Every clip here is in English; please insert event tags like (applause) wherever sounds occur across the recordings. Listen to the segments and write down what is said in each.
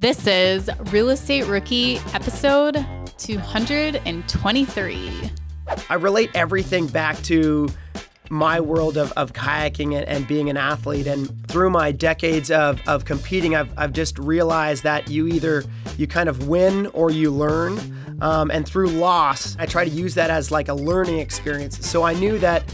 This is Real Estate Rookie episode 223. I relate everything back to my world of, of kayaking and, and being an athlete. And through my decades of, of competing, I've, I've just realized that you either you kind of win or you learn. Um, and through loss, I try to use that as like a learning experience. So I knew that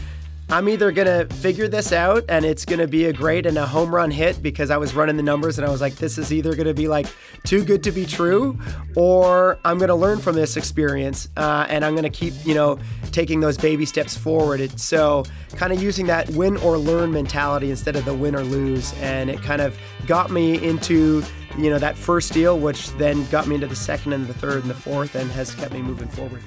I'm either gonna figure this out and it's gonna be a great and a home run hit because I was running the numbers and I was like, this is either gonna be like too good to be true, or I'm gonna learn from this experience uh, and I'm gonna keep, you know, taking those baby steps forward. It, so, kind of using that win or learn mentality instead of the win or lose, and it kind of got me into you know that first deal, which then got me into the second and the third and the fourth, and has kept me moving forward.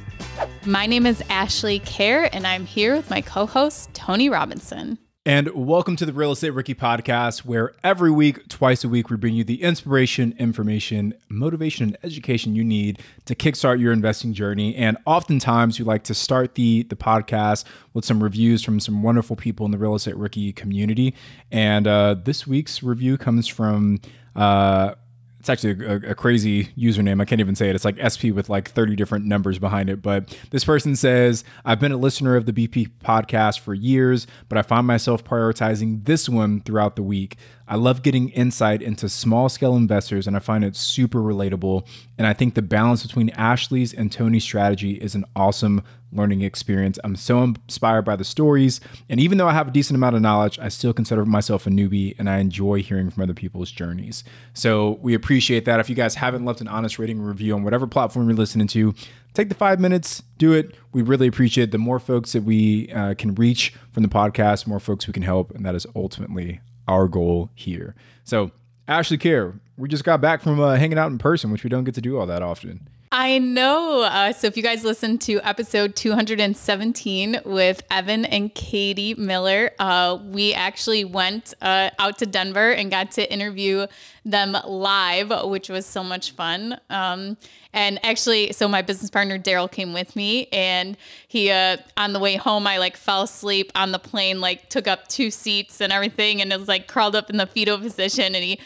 My name is Ashley Kerr, and I'm here with my co host, Tony Robinson. And welcome to the Real Estate Rookie podcast, where every week, twice a week, we bring you the inspiration, information, motivation, and education you need to kickstart your investing journey. And oftentimes, we like to start the, the podcast with some reviews from some wonderful people in the Real Estate Rookie community. And uh, this week's review comes from uh, it's actually a, a, crazy username. I can't even say it. It's like SP with like 30 different numbers behind it. But this person says, I've been a listener of the BP podcast for years, but I find myself prioritizing this one throughout the week. I love getting insight into small scale investors and I find it super relatable. And I think the balance between Ashley's and Tony's strategy is an awesome learning experience. I'm so inspired by the stories. And even though I have a decent amount of knowledge, I still consider myself a newbie and I enjoy hearing from other people's journeys. So we appreciate that. If you guys haven't left an honest rating review on whatever platform you're listening to, take the five minutes, do it. We really appreciate it. The more folks that we uh, can reach from the podcast, more folks we can help. And that is ultimately our goal here. So, Ashley Kerr, we just got back from uh, hanging out in person, which we don't get to do all that often. I know. Uh, so if you guys listened to episode 217 with Evan and Katie Miller, uh, we actually went uh, out to Denver and got to interview them live, which was so much fun. Um, and actually, so my business partner Daryl came with me, and he uh, on the way home, I like fell asleep on the plane, like took up two seats and everything, and it was like crawled up in the fetal position, and he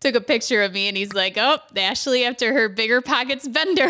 took a picture of me, and he's like, "Oh, Ashley after her bigger pockets bender."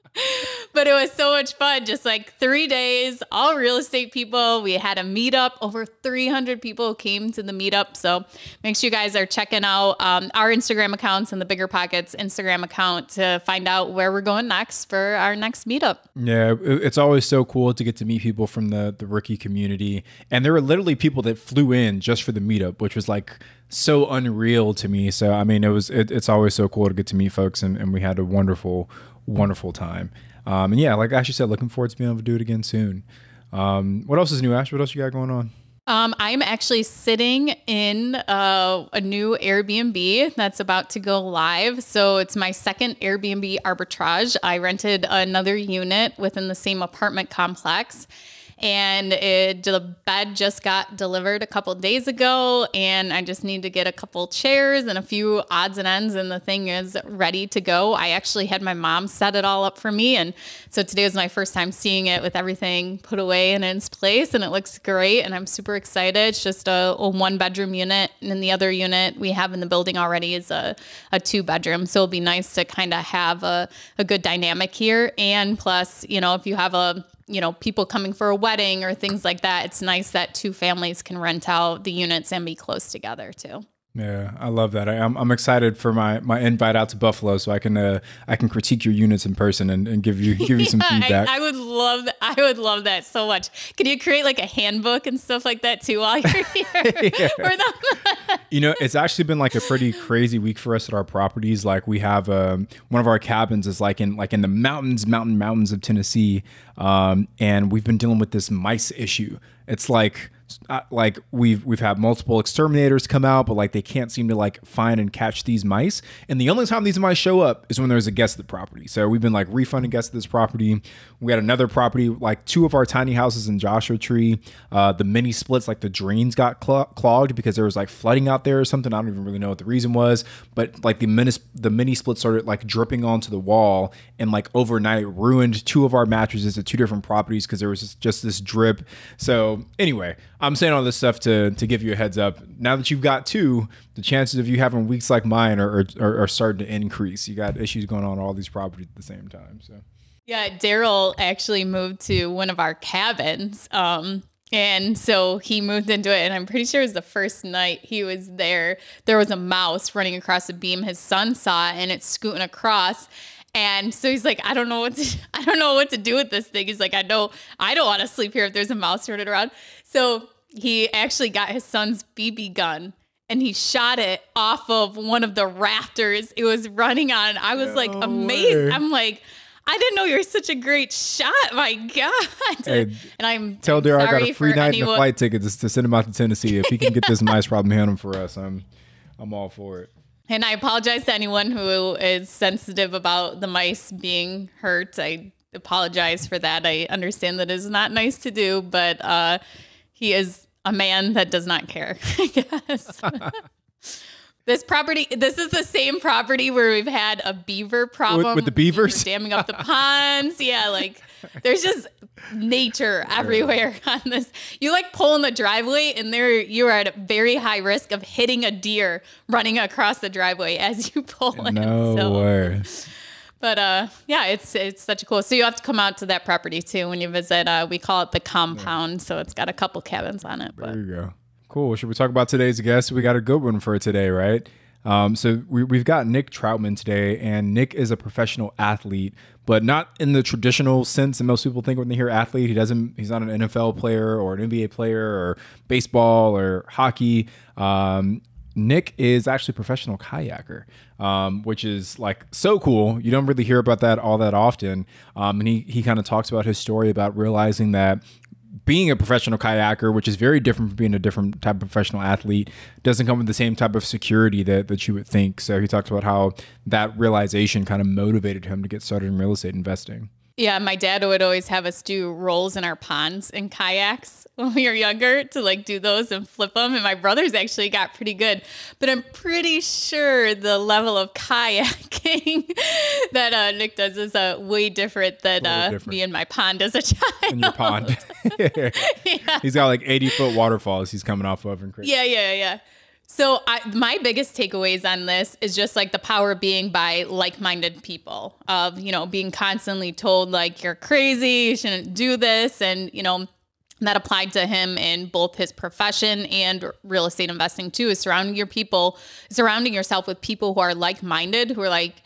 but it was so much fun. Just like three days, all real estate people. We had a meetup. Over 300 people came to the meetup. So make sure you guys are checking out um, our Instagram accounts and the Bigger Pockets Instagram account to find out where we're going next for our next meetup. Yeah, it's always so cool to get to meet people from the, the rookie community. And there were literally people that flew in just for the meetup, which was like so unreal to me. So, I mean, it was, it, it's always so cool to get to meet folks. And, and we had a wonderful, wonderful time. Um, and yeah, like Ashley said, looking forward to being able to do it again soon. Um, what else is new, Ash? What else you got going on? Um, I'm actually sitting in uh, a new Airbnb that's about to go live. So it's my second Airbnb arbitrage. I rented another unit within the same apartment complex and it, the bed just got delivered a couple days ago and i just need to get a couple chairs and a few odds and ends and the thing is ready to go. I actually had my mom set it all up for me and so today was my first time seeing it with everything put away and in its place and it looks great and i'm super excited. It's just a, a one bedroom unit and then the other unit we have in the building already is a, a two bedroom so it'll be nice to kind of have a, a good dynamic here. And plus you know if you have a you know, people coming for a wedding or things like that, it's nice that two families can rent out the units and be close together too. Yeah, I love that. I, am I'm, I'm excited for my my invite out to Buffalo, so I can uh, I can critique your units in person and, and give you give you some (laughs) feedback. I, I, would love that. I would love that so much. Can you create like a handbook and stuff like that too while you're (laughs) here? (laughs) you know, it's actually been like a pretty crazy week for us at our properties. Like we have um, one of our cabins is like in like in the mountains, mountain mountains of Tennessee, um, and we've been dealing with this mice issue. It's like uh, like we've we've had multiple exterminators come out, but like they can't seem to like find and catch these mice. And the only time these mice show up is when there's a guest at the property. So we've been like refunding guests at this property. We had another property, like two of our tiny houses in Joshua Tree. Uh, the mini splits, like the drains got cl- clogged because there was like flooding out there or something. I don't even really know what the reason was, but like the mini the mini split started like dripping onto the wall and like overnight ruined two of our mattresses at two different properties because there was just, just this drip. So anyway. I'm saying all this stuff to to give you a heads up. Now that you've got two, the chances of you having weeks like mine are are, are starting to increase. You got issues going on all these properties at the same time. So yeah, Daryl actually moved to one of our cabins. Um, and so he moved into it, and I'm pretty sure it was the first night he was there. There was a mouse running across a beam. His son saw and it's scooting across. And so he's like, I don't know what to, (laughs) I don't know what to do with this thing. He's like, I know I don't want to sleep here if there's a mouse running around. So he actually got his son's BB gun and he shot it off of one of the rafters it was running on. I was like amazed. way. I'm like, I didn't know you're such a great shot. My God. Hey, and I'm tell I'm Daryl I got a free night and a flight ticket to, to send him out to Tennessee. If he can get this (laughs) mice problem handled for us, I'm I'm all for it. And I apologize to anyone who is sensitive about the mice being hurt. I apologize for that. I understand that is not nice to do, but uh, he is a man that does not care, (laughs) I guess. (laughs) this property, this is the same property where we've had a beaver problem with the beavers? damming up the ponds. (laughs) Yeah, like there's just nature everywhere on this. You like pull in the driveway, and there you are at a very high risk of hitting a deer running across the driveway as you pull in. No So- way. But uh, yeah, it's it's such a cool. So you have to come out to that property too when you visit. Uh, we call it the compound, so it's got a couple cabins on it. There But you go. Cool. Should we talk about today's guest? We got a good one for today, right? Um, so we, we've got Nick Troutman today, and Nick is a professional athlete, but not in the traditional sense that most people think when they hear athlete. He doesn't. He's not an NFL player or an NBA player or baseball or hockey. Um, Nick is actually a professional kayaker, um, which is like so cool. You don't really hear about that all that often. Um, and he he kind of talks about his story about realizing that being a professional kayaker, which is very different from being a different type of professional athlete, doesn't come with the same type of security that, that you would think. So he talks about how that realization kind of motivated him to get started in real estate investing. Yeah, my dad would always have us do rolls in our ponds and kayaks (laughs) when we were younger to like do those and flip them. And my brothers actually got pretty good, but I'm pretty sure the level of kayaking (laughs) that uh, Nick does is uh, way different than uh, different. me and my pond as a child. In your pond. (laughs) yeah. He's got like 80 foot waterfalls he's coming off of and crazy. Yeah, yeah, yeah. So I, my biggest takeaways on this is just like the power of being by like-minded people of, you know, being constantly told like you're crazy, you shouldn't do this. And, you know, that applied to him in both his profession and real estate investing too, is surrounding your people, surrounding yourself with people who are like-minded, who are like,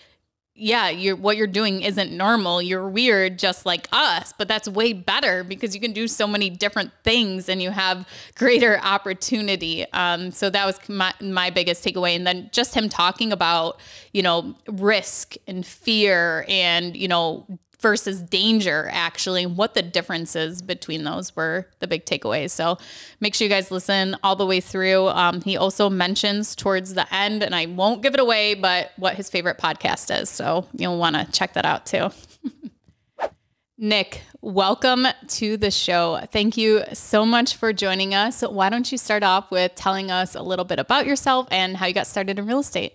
yeah, you're what you're doing isn't normal. You're weird just like us, but that's way better because you can do so many different things and you have greater opportunity. Um, so that was my, my biggest takeaway. And then just him talking about, you know, risk and fear and, you know, versus danger actually what the differences between those were the big takeaways. So make sure you guys listen all the way through. Um, he also mentions towards the end and i won't give it away but what his favorite podcast is. So you'll want to check that out too. (laughs) Nick welcome to the show. Thank you so much for joining us. Why don't you start off with telling us a little bit about yourself and how you got started in real estate?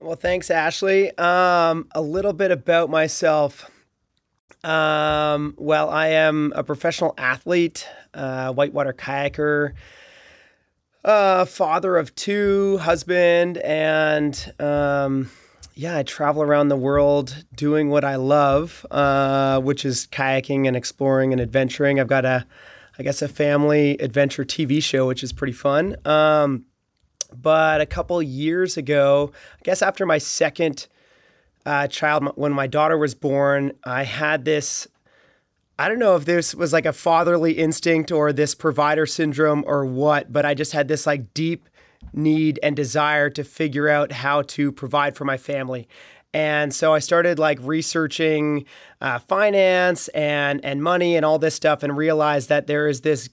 Well, thanks, Ashley. Um, a little bit about myself. Um, well, I am a professional athlete, uh, whitewater kayaker, uh, father of two, husband, and um, yeah, I travel around the world doing what I love, uh, which is kayaking and exploring and adventuring. I've got a, I guess, a family adventure TV show, which is pretty fun. Um, but a couple years ago, I guess after my second uh, child, when my daughter was born, I had this. I don't know if this was like a fatherly instinct or this provider syndrome or what, but I just had this like deep need and desire to figure out how to provide for my family. And so I started like researching uh, finance and and money and all this stuff, and realized that there is this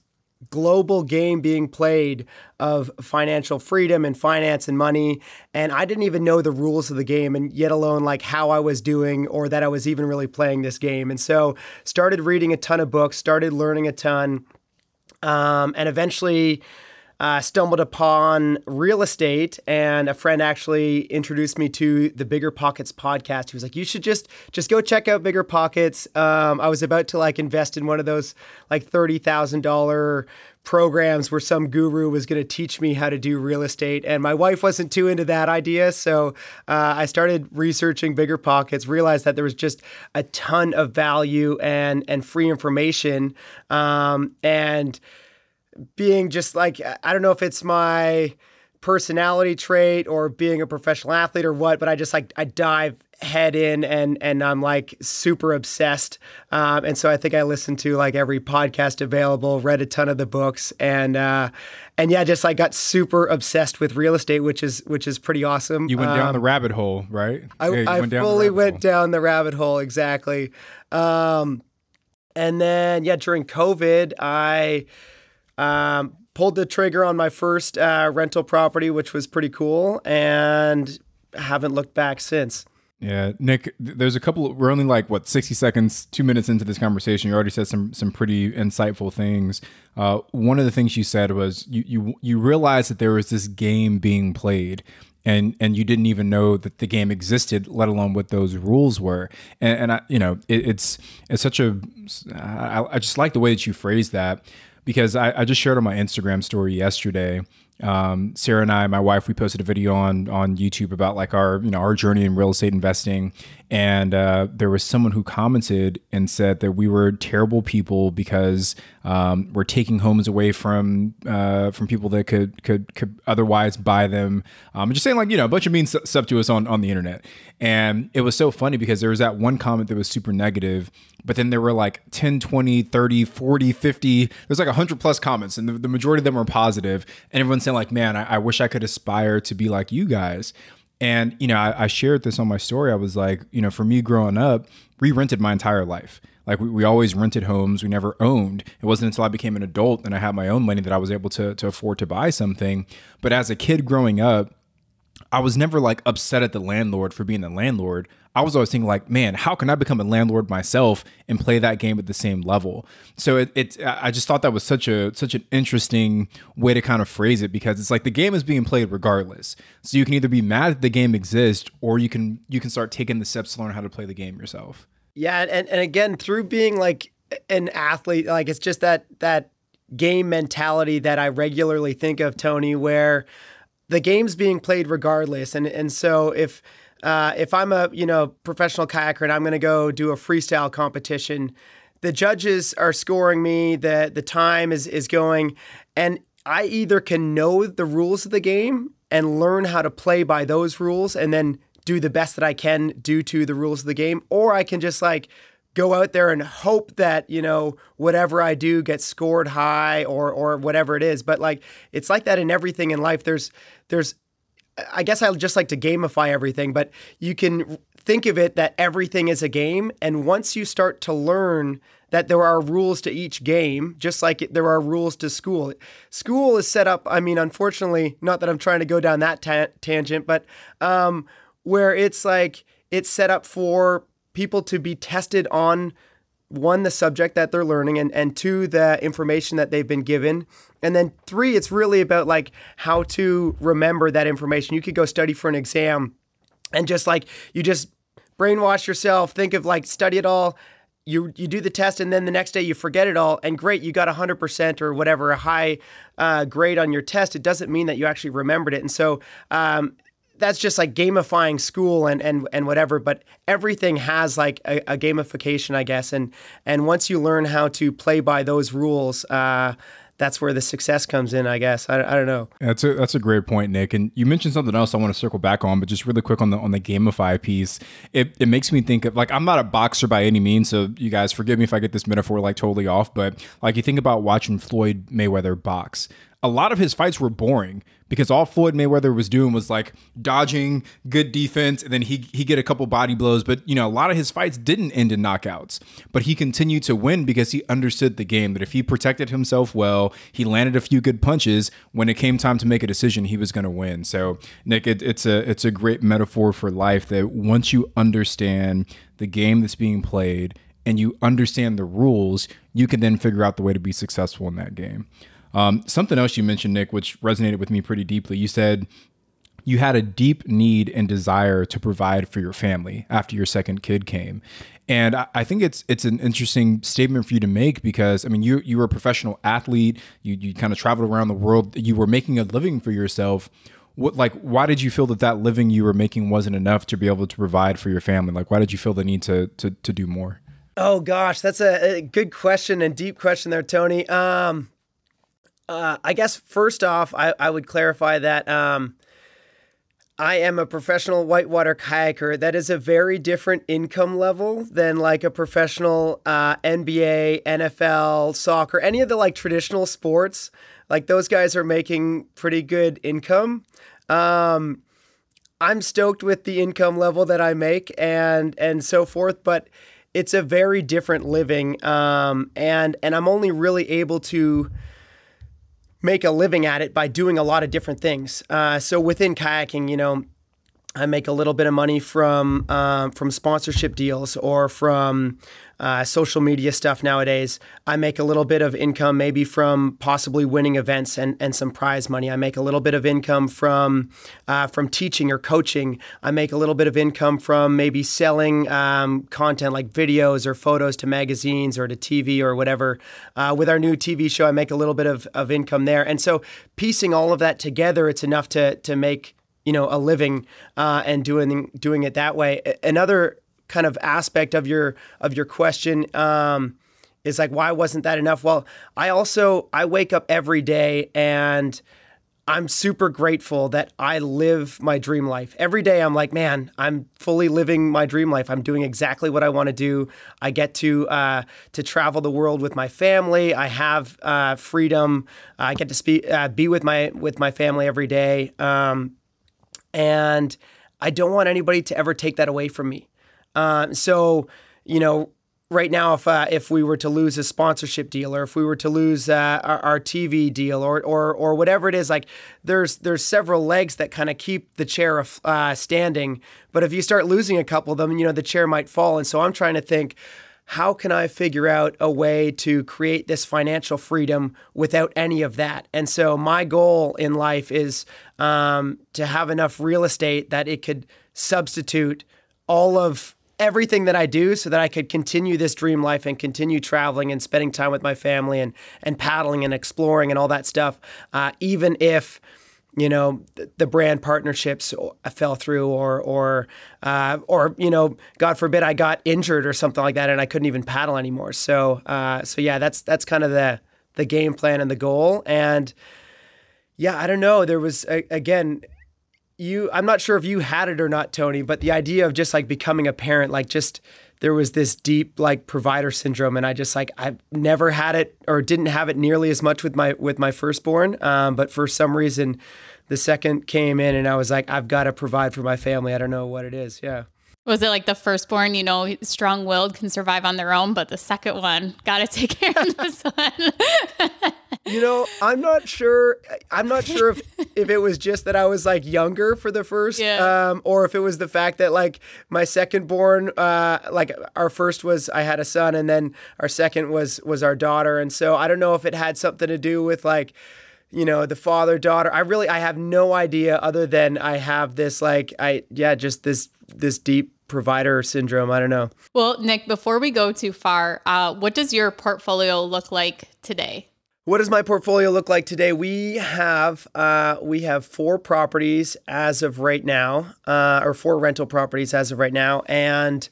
global game being played of financial freedom and finance and money. And I didn't even know the rules of the game and yet alone like how I was doing or that I was even really playing this game. And so started reading a ton of books started learning a ton um, and eventually uh, stumbled upon real estate, and a friend actually introduced me to the Bigger Pockets podcast. He was like, "You should just just go check out Bigger Pockets." Um, I was about to like invest in one of those like thirty thousand dollar programs where some guru was going to teach me how to do real estate. And my wife wasn't too into that idea. So uh, I started researching Bigger Pockets, realized that there was just a ton of value and, and free information. Um, and being just like, I don't know if it's my personality trait or being a professional athlete or what, but I just like I dive head in and and I'm like super obsessed. Um, and so I think I listened to like every podcast available, read a ton of the books, and uh, and yeah, just like got super obsessed with real estate, which is which is pretty awesome. You went down um, the rabbit hole, right? I, yeah, I went fully went hole. down the rabbit hole exactly. Um, and then yeah, during COVID, I. Um, pulled the trigger on my first uh, rental property, which was pretty cool, and haven't looked back since. Yeah, Nick, there's a couple. We're only like what 60 seconds, two minutes into this conversation. You already said some some pretty insightful things. Uh, one of the things you said was you you you realized that there was this game being played, and and you didn't even know that the game existed, let alone what those rules were. And, and I, you know, it, it's it's such a. I, I just like the way that you phrased that because I, I just shared on my Instagram story yesterday um, Sarah and I, my wife, we posted a video on on YouTube about like our you know our journey in real estate investing, and uh, there was someone who commented and said that we were terrible people because um, we're taking homes away from uh, from people that could could could otherwise buy them. Um, just saying like you know a bunch of mean stuff to us on on the internet, and it was so funny because there was that one comment that was super negative, but then there were like 10, 20, 30, 40, 50. There's like 100 plus comments, and the, the majority of them were positive, and everyone's saying like, man, I, I wish I could aspire to be like you guys. And, you know, I, I, shared this on my story. I was like, you know, for me growing up, we rented my entire life. Like we, we always rented homes. We never owned. It wasn't until I became an adult and I had my own money that I was able to, to afford to buy something. But as a kid growing up, I was never like upset at the landlord for being the landlord. I was always thinking like, man, how can I become a landlord myself and play that game at the same level? So it, it I just thought that was such a such an interesting way to kind of phrase it because it's like the game is being played regardless. So you can either be mad that the game exists or you can you can start taking the steps to learn how to play the game yourself. Yeah, and, and again, through being like an athlete, like it's just that that game mentality that I regularly think of, Tony, where the game's being played regardless. And and so if uh, if I'm a you know professional kayaker and I'm going to go do a freestyle competition, the judges are scoring me. the The time is is going, and I either can know the rules of the game and learn how to play by those rules, and then do the best that I can due to the rules of the game, or I can just like go out there and hope that you know whatever I do gets scored high or or whatever it is. But like it's like that in everything in life. There's there's I guess I just like to gamify everything, but you can think of it that everything is a game. And once you start to learn that there are rules to each game, just like there are rules to school, school is set up. I mean, unfortunately, not that I'm trying to go down that ta- tangent, but um, where it's like it's set up for people to be tested on one the subject that they're learning and, and two the information that they've been given. And then three it's really about like how to remember that information. You could go study for an exam and just like you just brainwash yourself think of like study it all. You you do the test and then the next day you forget it all and great you got 100% or whatever a high uh, grade on your test. It doesn't mean that you actually remembered it. And so um, that's just like gamifying school and and and whatever but everything has like a, a gamification i guess and and once you learn how to play by those rules uh, that's where the success comes in, I guess. I, I don't know. That's a that's a great point, Nick. And you mentioned something else I want to circle back on, but just really quick on the on the gamify piece. It it makes me think of like I'm not a boxer by any means, so you guys forgive me if I get this metaphor like totally off, but like you think about watching Floyd Mayweather box a lot of his fights were boring because all Floyd Mayweather was doing was like dodging, good defense, and then he he get a couple body blows. But you know, a lot of his fights didn't end in knockouts. But he continued to win because he understood the game. That if he protected himself well, he landed a few good punches. When it came time to make a decision, he was going to win. So Nick, it, it's a it's a great metaphor for life. That once you understand the game that's being played and you understand the rules, you can then figure out the way to be successful in that game. Um, something else you mentioned, Nick, which resonated with me pretty deeply. You said you had a deep need and desire to provide for your family after your second kid came. And I, think it's it's an interesting statement for you to make because I mean you you were a professional athlete, you you kind of traveled around the world, you were making a living for yourself. What like why did you feel that that living you were making wasn't enough to be able to provide for your family? Like why did you feel the need to to, to do more? Oh gosh. That's a, a good question and deep question there tony. Um uh, i guess first off i, I would clarify that um I am a professional whitewater kayaker. That is a very different income level than like a professional uh, NBA, NFL, soccer, any of the like traditional sports. Like those guys are making pretty good income. Um, I'm stoked with the income level that I make and and so forth, but it's a very different living, um, and and I'm only really able to make a living at it by doing a lot of different things. Uh, so within kayaking, you know, I make a little bit of money from um, from sponsorship deals or from uh, social media stuff nowadays. I make a little bit of income maybe from possibly winning events and, and some prize money. I make a little bit of income from uh, from teaching or coaching. I make a little bit of income from maybe selling um, content like videos or photos to magazines or to TV or whatever. Uh, with our new TV show, I make a little bit of, of income there. And so piecing all of that together, it's enough to to make you know a living uh, and doing doing it that way. Another kind of aspect of your of your question um, is like why wasn't that enough? Well, I also I wake up every day and I'm super grateful that I live my dream life. Every day I'm like, man, I'm fully living my dream life. I'm doing exactly what I want to do. I get to uh, to travel the world with my family. I have uh, freedom. I get to speak, uh, be with my with my family every day. Um, and I don't want anybody to ever take that away from me. Uh, so, you know, right now, if uh, if we were to lose a sponsorship deal, or if we were to lose uh, our, our, TV deal, or or or whatever it is, like there's there's several legs that kind of keep the chair uh, standing. But if you start losing a couple of them, you know, the chair might fall. And so I'm trying to think how can I figure out a way to create this financial freedom without any of that? And so my goal in life is um, to have enough real estate that it could substitute all of everything that I do so that I could continue this dream life and continue traveling and spending time with my family and and paddling and exploring and all that stuff, uh, even if you know the brand partnerships fell through or or uh, or you know god forbid i got injured or something like that and i couldn't even paddle anymore. So uh, so yeah that's that's kind of the the game plan and the goal. And yeah i don't know. There was again you i'm not sure if you had it or not tony but the idea of just like becoming a parent like just there was this deep like provider syndrome and i just like i've never had it or didn't have it nearly as much with my with my firstborn um, but for some reason the second came in and I was like, I've got to provide for my family. I don't know what it is. Yeah. Was it like the firstborn, you know, strong willed can survive on their own, but the second one, got to (laughs) take care of this one? (laughs) you know, I'm not sure. I'm not sure if, if it was just that I was like younger for the first, yeah. um, or if it was the fact that like my second born, uh, like our first was I had a son and then our second was was our daughter. And so I don't know if it had something to do with like, you know the father daughter i really i have no idea other than i have this like i yeah just this this deep provider syndrome i don't know well nick before we go too far uh, what does your portfolio look like today what does my portfolio look like today? We have uh, we have four properties as of right now, uh, or four rental properties as of right now, and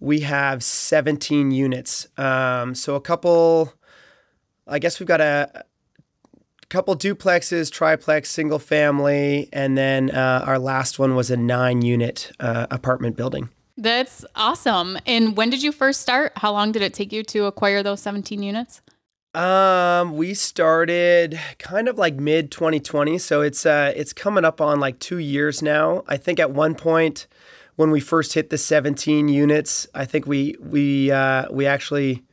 we have 17 units. Um, so a couple, I guess we've got a couple duplexes, triplex, single family, and then uh, our last one was a nine unit uh, apartment building. That's awesome. And when did you first start? How long did it take you to acquire those 17 units? Um, we started kind of like mid 2020, so it's uh it's coming up on like 2 years now. I think at one point when we first hit the 17 units, I think we we uh we actually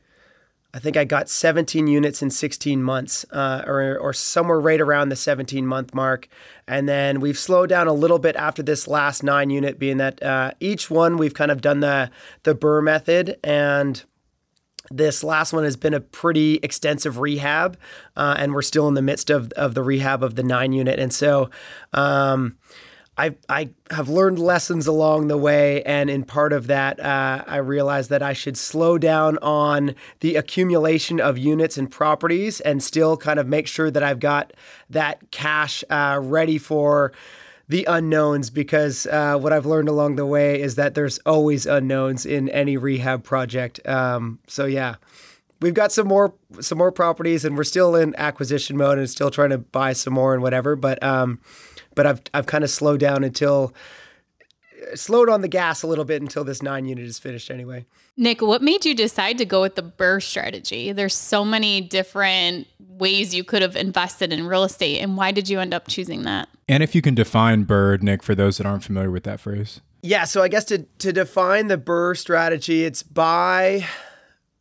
I think I got 17 units in 16 months, uh, or, or somewhere right around the 17 month mark. And then we've slowed down a little bit after this last nine unit, being that uh, each one we've kind of done the the BRRRR method, and this last one has been a pretty extensive rehab, uh, and we're still in the midst of, of the rehab of the nine unit. And so, um, I, I have learned lessons along the way, and in part of that, uh, I realized that I should slow down on the accumulation of units and properties, and still kind of make sure that I've got that cash uh, ready for the unknowns. Because uh, what I've learned along the way is that there's always unknowns in any rehab project. Um, so yeah, we've got some more some more properties, and we're still in acquisition mode and still trying to buy some more and whatever, but. Um, but I've I've kind of slowed down until slowed on the gas a little bit until this nine unit is finished anyway. Nick, what made you decide to go with the BRRRR strategy? There's so many different ways you could have invested in real estate, and why did you end up choosing that? And if you can define BRRRR, Nick, for those that aren't familiar with that phrase. Yeah, so I guess to to define the BRRRR strategy, it's buy,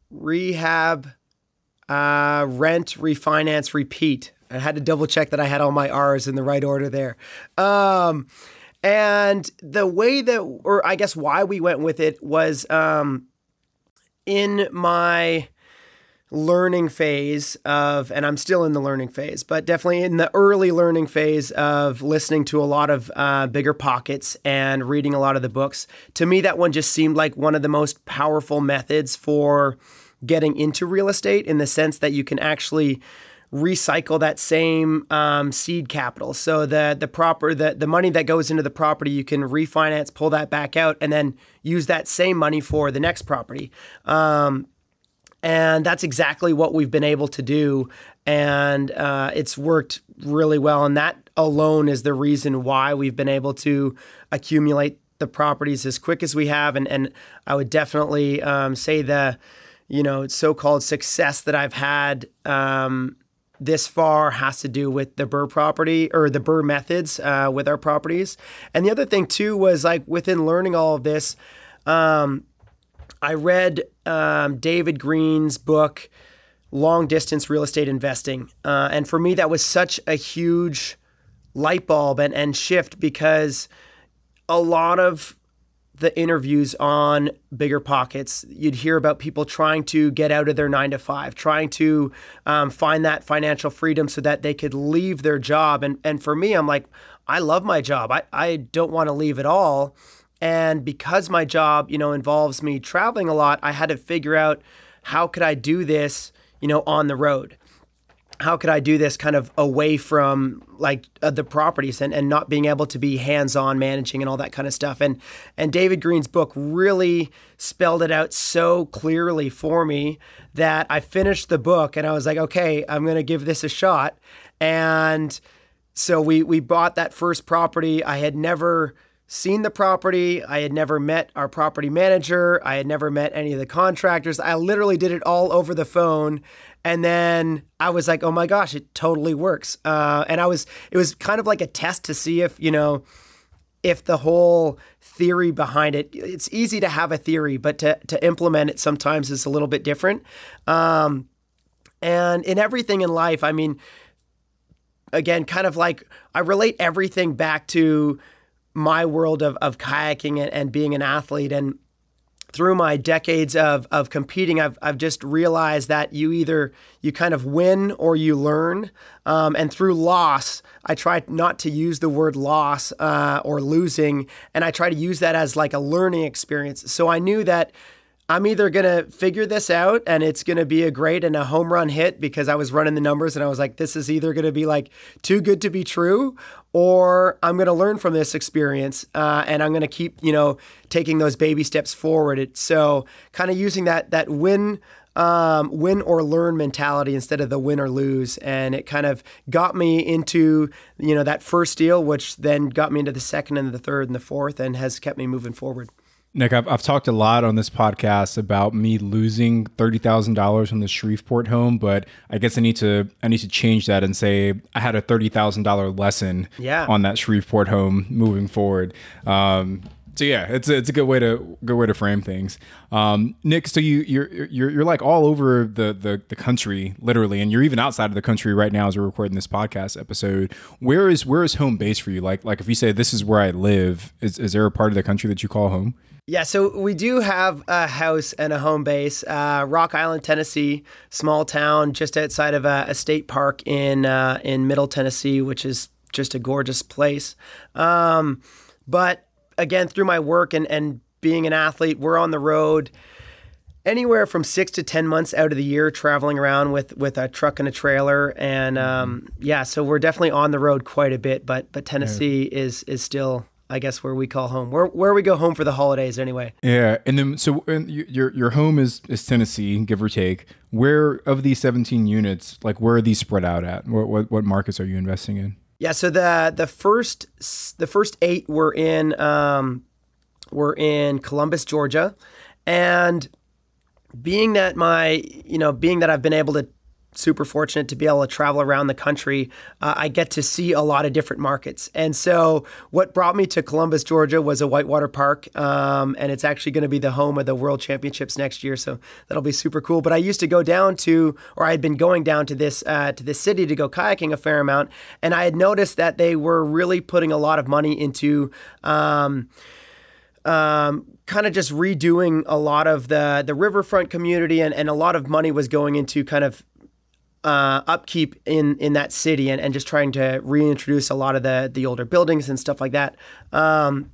rehab, uh, rent, refinance, repeat. I had to double check that I had all my R's in the right order there. Um, and the way that, or I guess why we went with it was um, in my learning phase of, and I'm still in the learning phase, but definitely in the early learning phase of listening to a lot of uh, BiggerPockets and reading a lot of the books. To me, that one just seemed like one of the most powerful methods for getting into real estate in the sense that you can actually recycle that same um, seed capital. So the the proper the the money that goes into the property, you can refinance, pull that back out, and then use that same money for the next property. Um, and that's exactly what we've been able to do, and uh, it's worked really well. And that alone is the reason why we've been able to accumulate the properties as quick as we have. And and I would definitely um, say the you know so-called success that I've had um, this far has to do with the BRRRR property or the BRRRR methods uh, with our properties. And the other thing too was like within learning all of this, um, I read um, David Greene's book, Long Distance Real Estate Investing. Uh, and for me, that was such a huge light bulb and, and shift because a lot of the interviews on bigger pockets you'd hear about people trying to get out of their nine to five, trying to um, find that financial freedom so that they could leave their job. And and for me, I'm like, I love my job. I, I don't want to leave at all. And because my job, you know, involves me traveling a lot, I had to figure out how could I do this, you know, on the road how could I do this kind of away from like uh, the properties and, and not being able to be hands-on managing and all that kind of stuff and and David Greene's book really spelled it out so clearly for me that I finished the book and I was like okay I'm going to give this a shot and so we we bought that first property I had never seen the property. I had never met our property manager. I had never met any of the contractors. I literally did it all over the phone. And then I was like, oh my gosh, it totally works. Uh, and I was, it was kind of like a test to see if, you know, if the whole theory behind it, it's easy to have a theory, but to, to implement it sometimes is a little bit different. Um, and in everything in life, I mean, again, kind of like I relate everything back to my world of, of kayaking and, and being an athlete. And through my decades of, of competing, I've, I've just realized that you either you kind of win or you learn. Um, and through loss, I try not to use the word loss uh, or losing, and I try to use that as like a learning experience. So I knew that I'm either going to figure this out and it's going to be a great and a home run hit because I was running the numbers and I was like, this is either going to be like too good to be true or I'm going to learn from this experience uh, and I'm going to keep, you know, taking those baby steps forward. It, so kind of using that, that win, um, win or learn mentality instead of the win or lose. And it kind of got me into, you know, that first deal, which then got me into the second and the third and the fourth and has kept me moving forward. Nick, I've, I've talked a lot on this podcast about me losing thirty thousand dollars on the Shreveport home, but I guess I need to I need to change that and say I had a thirty thousand dollar lesson yeah. on that Shreveport home moving forward. Um, So yeah, it's a, it's a good way to good way to frame things. Um, Nick, so you you're you're you're like all over the, the the country, literally, and you're even outside of the country right now as we're recording this podcast episode. Where is where is home base for you? Like like if you say this is where I live, is is there a part of the country that you call home? Yeah, so we do have a house and a home base, uh, Rock Island, Tennessee, small town just outside of a, a state park in uh, in Middle Tennessee, which is just a gorgeous place. Um, but again, through my work and, and being an athlete, we're on the road anywhere from six to 10 months out of the year traveling around with, with a truck and a trailer. And um, yeah, so we're definitely on the road quite a bit, but, but Tennessee yeah. is, is still, I guess, where we call home, where, where we go home for the holidays anyway. Yeah. And then, so and your, your home is, is Tennessee, give or take. Where of these 17 units, like where are these spread out at? What, what, what markets are you investing in? Yeah, so the the first the first eight were in um, were in Columbus, Georgia, and being that my you know being that I've been able to super fortunate to be able to travel around the country. Uh, I get to see a lot of different markets. And so, what brought me to Columbus, Georgia was a whitewater park. Um, and it's actually going to be the home of the World Championships next year. So, that'll be super cool. But I used to go down to, or I had been going down to this, uh, to this city to go kayaking a fair amount. And I had noticed that they were really putting a lot of money into, um, um, kind of just redoing a lot of the the riverfront community and, and a lot of money was going into kind of uh, upkeep in in that city and, and just trying to reintroduce a lot of the the older buildings and stuff like that. Um,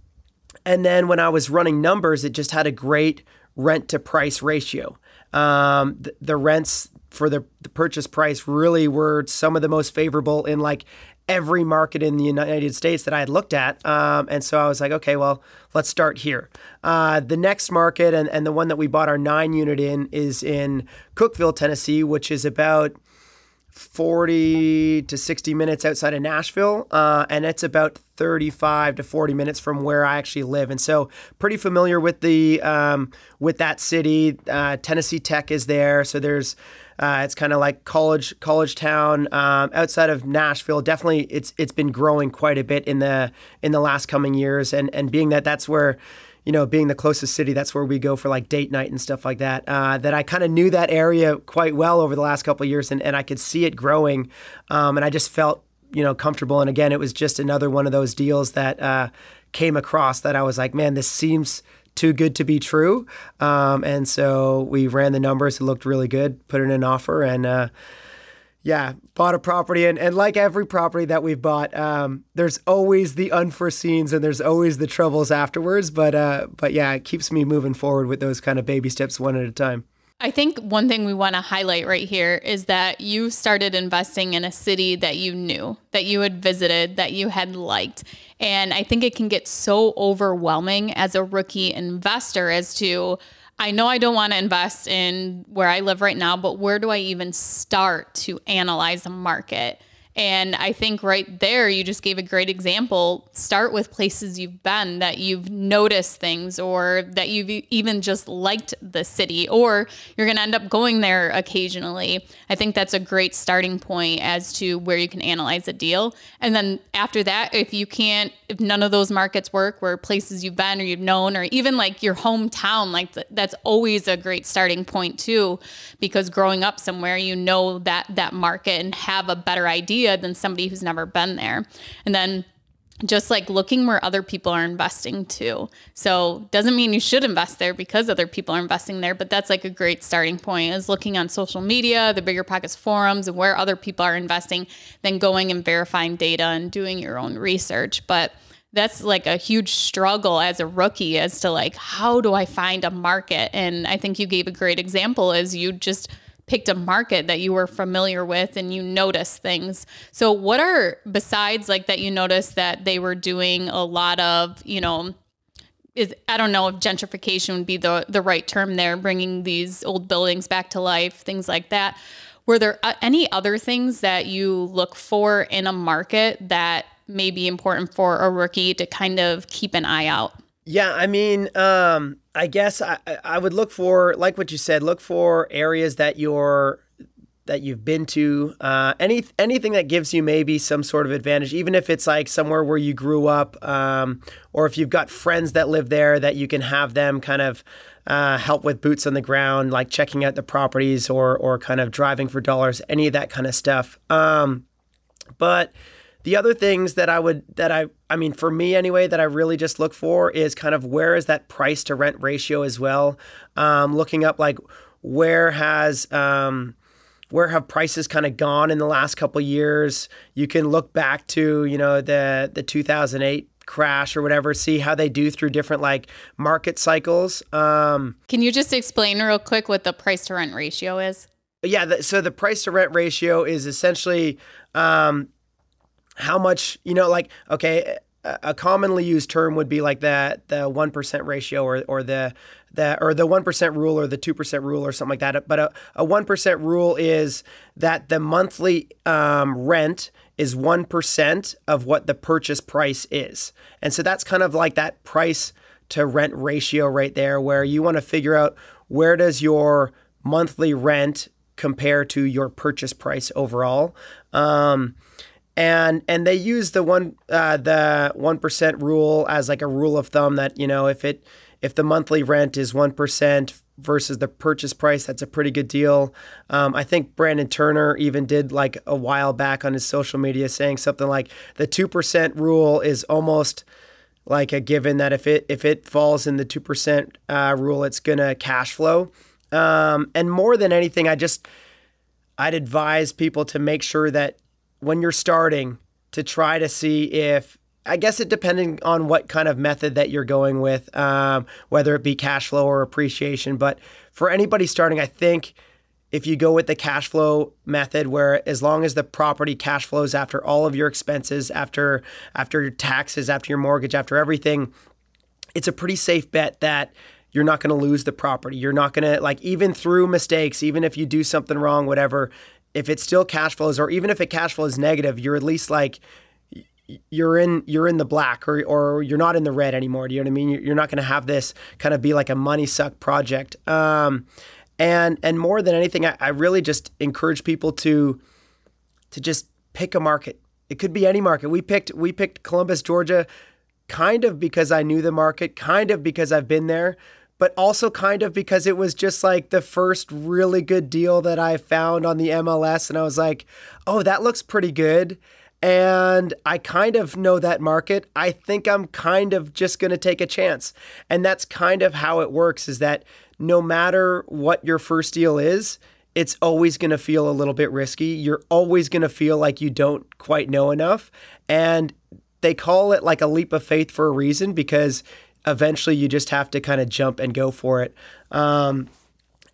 and then when I was running numbers, it just had a great rent to price ratio. Um, the, the, rents for the, the purchase price really were some of the most favorable in like every market in the United States that I had looked at. Um, and so I was like, okay, well, let's start here. Uh, the next market and, and the one that we bought our nine unit in is in Cookeville, Tennessee, which is about 40 to 60 minutes outside of Nashville, uh, and it's about 35 to 40 minutes from where I actually live. And so, pretty familiar with the um, with that city. Uh, Tennessee Tech is there, so there's uh, it's kind of like college college town um, outside of Nashville. Definitely, it's it's been growing quite a bit in the in the last coming years, and and being that that's where you know, being the closest city, that's where we go for like date night and stuff like that. Uh, that I kind of knew that area quite well over the last couple of years, and, and I could see it growing, um, and I just felt you know comfortable. And again, it was just another one of those deals that uh, came across that I was like, man, this seems too good to be true. Um, and so we ran the numbers; it looked really good. Put in an offer, and uh, yeah, bought a property, and, and like every property that we've bought, um, there's always the unforeseens and there's always the troubles afterwards. But uh, but yeah, it keeps me moving forward with those kind of baby steps one at a time. I think one thing we want to highlight right here is that you started investing in a city that you knew, that you had visited, that you had liked. And I think it can get so overwhelming as a rookie investor as to I know I don't want to invest in where I live right now, but where do I even start to analyze a market? And I think right there, you just gave a great example. Start with places you've been that you've noticed things or that you've even just liked the city, or you're going to end up going there occasionally. I think that's a great starting point as to where you can analyze a deal. And then after that, if you can't, if none of those markets work, where places you've been or you've known, or even like your hometown, like that's always a great starting point too, because growing up somewhere, you know that that market and have a better idea idea than somebody who's never been there. And then just like looking where other people are investing too. So doesn't mean you should invest there because other people are investing there, but that's like a great starting point is looking on social media, the bigger pockets forums and where other people are investing, then going and verifying data and doing your own research. But that's like a huge struggle as a rookie as to like how do I find a market? And I think you gave a great example as you just picked a market that you were familiar with and you noticed things. So, what are, besides like that, you noticed that they were doing a lot of, you know, is I don't know if gentrification would be the the right term there, bringing these old buildings back to life, things like that. Were there uh, any other things that you look for in a market that may be important for a rookie to kind of keep an eye out? Yeah, I mean, um, I guess I, I would look for, like what you said, look for areas that you're that you've been to, uh, any anything that gives you maybe some sort of advantage, even if it's like somewhere where you grew up, um, or if you've got friends that live there that you can have them kind of uh, help with boots on the ground, like checking out the properties or or kind of driving for dollars, any of that kind of stuff. Um, but the other things that I would that I I mean for me anyway that I really just look for is kind of where is that price to rent ratio as well. Um, looking up like where has um, where have prices kind of gone in the last couple years. You can look back to you know the the 2008 crash or whatever see how they do through different like market cycles um, can you just explain real quick what the price to rent ratio is yeah the, so the price to rent ratio is essentially um, how much you know like okay a commonly used term would be like that the 1% ratio or, or the the or the 1% rule or the 2% rule or something like that. But a, a 1% rule is that the monthly um, rent is 1% of what the purchase price is. And so that's kind of like that price to rent ratio right there where you want to figure out where does your monthly rent compare to your purchase price overall. Um, and and they use the one uh, the one percent rule as like a rule of thumb that you know if it if the monthly rent is one percent versus the purchase price, that's a pretty good deal. Um, I think Brandon Turner even did like a while back on his social media saying something like the two percent rule is almost like a given that if it if it falls in the two percent uh, rule, it's gonna cash flow. Um, and more than anything, I just I'd advise people to make sure that when you're starting to try to see if I guess it depending on what kind of method that you're going with, um, whether it be cash flow or appreciation. But for anybody starting, I think if you go with the cash flow method, where as long as the property cash flows after all of your expenses, after after your taxes, after your mortgage, after everything, it's a pretty safe bet that you're not going to lose the property. You're not going to like even through mistakes, even if you do something wrong, whatever if it still cash flows or even if it cash flows negative, you're at least like you're in you're in the black or or you're not in the red anymore. Do you know what I mean? You're not going to have this kind of be like a money suck project. Um, and and more than anything, I, I really just encourage people to to just pick a market. It could be any market. We picked we picked Columbus, Georgia, kind of because I knew the market, kind of because I've been there, but also kind of because it was just like the first really good deal that I found on the MLS. And I was like, oh, that looks pretty good. And I kind of know that market. I think I'm kind of just going to take a chance. And that's kind of how it works is that no matter what your first deal is, it's always going to feel a little bit risky. You're always going to feel like you don't quite know enough. And they call it like a leap of faith for a reason because eventually you just have to kind of jump and go for it. Um,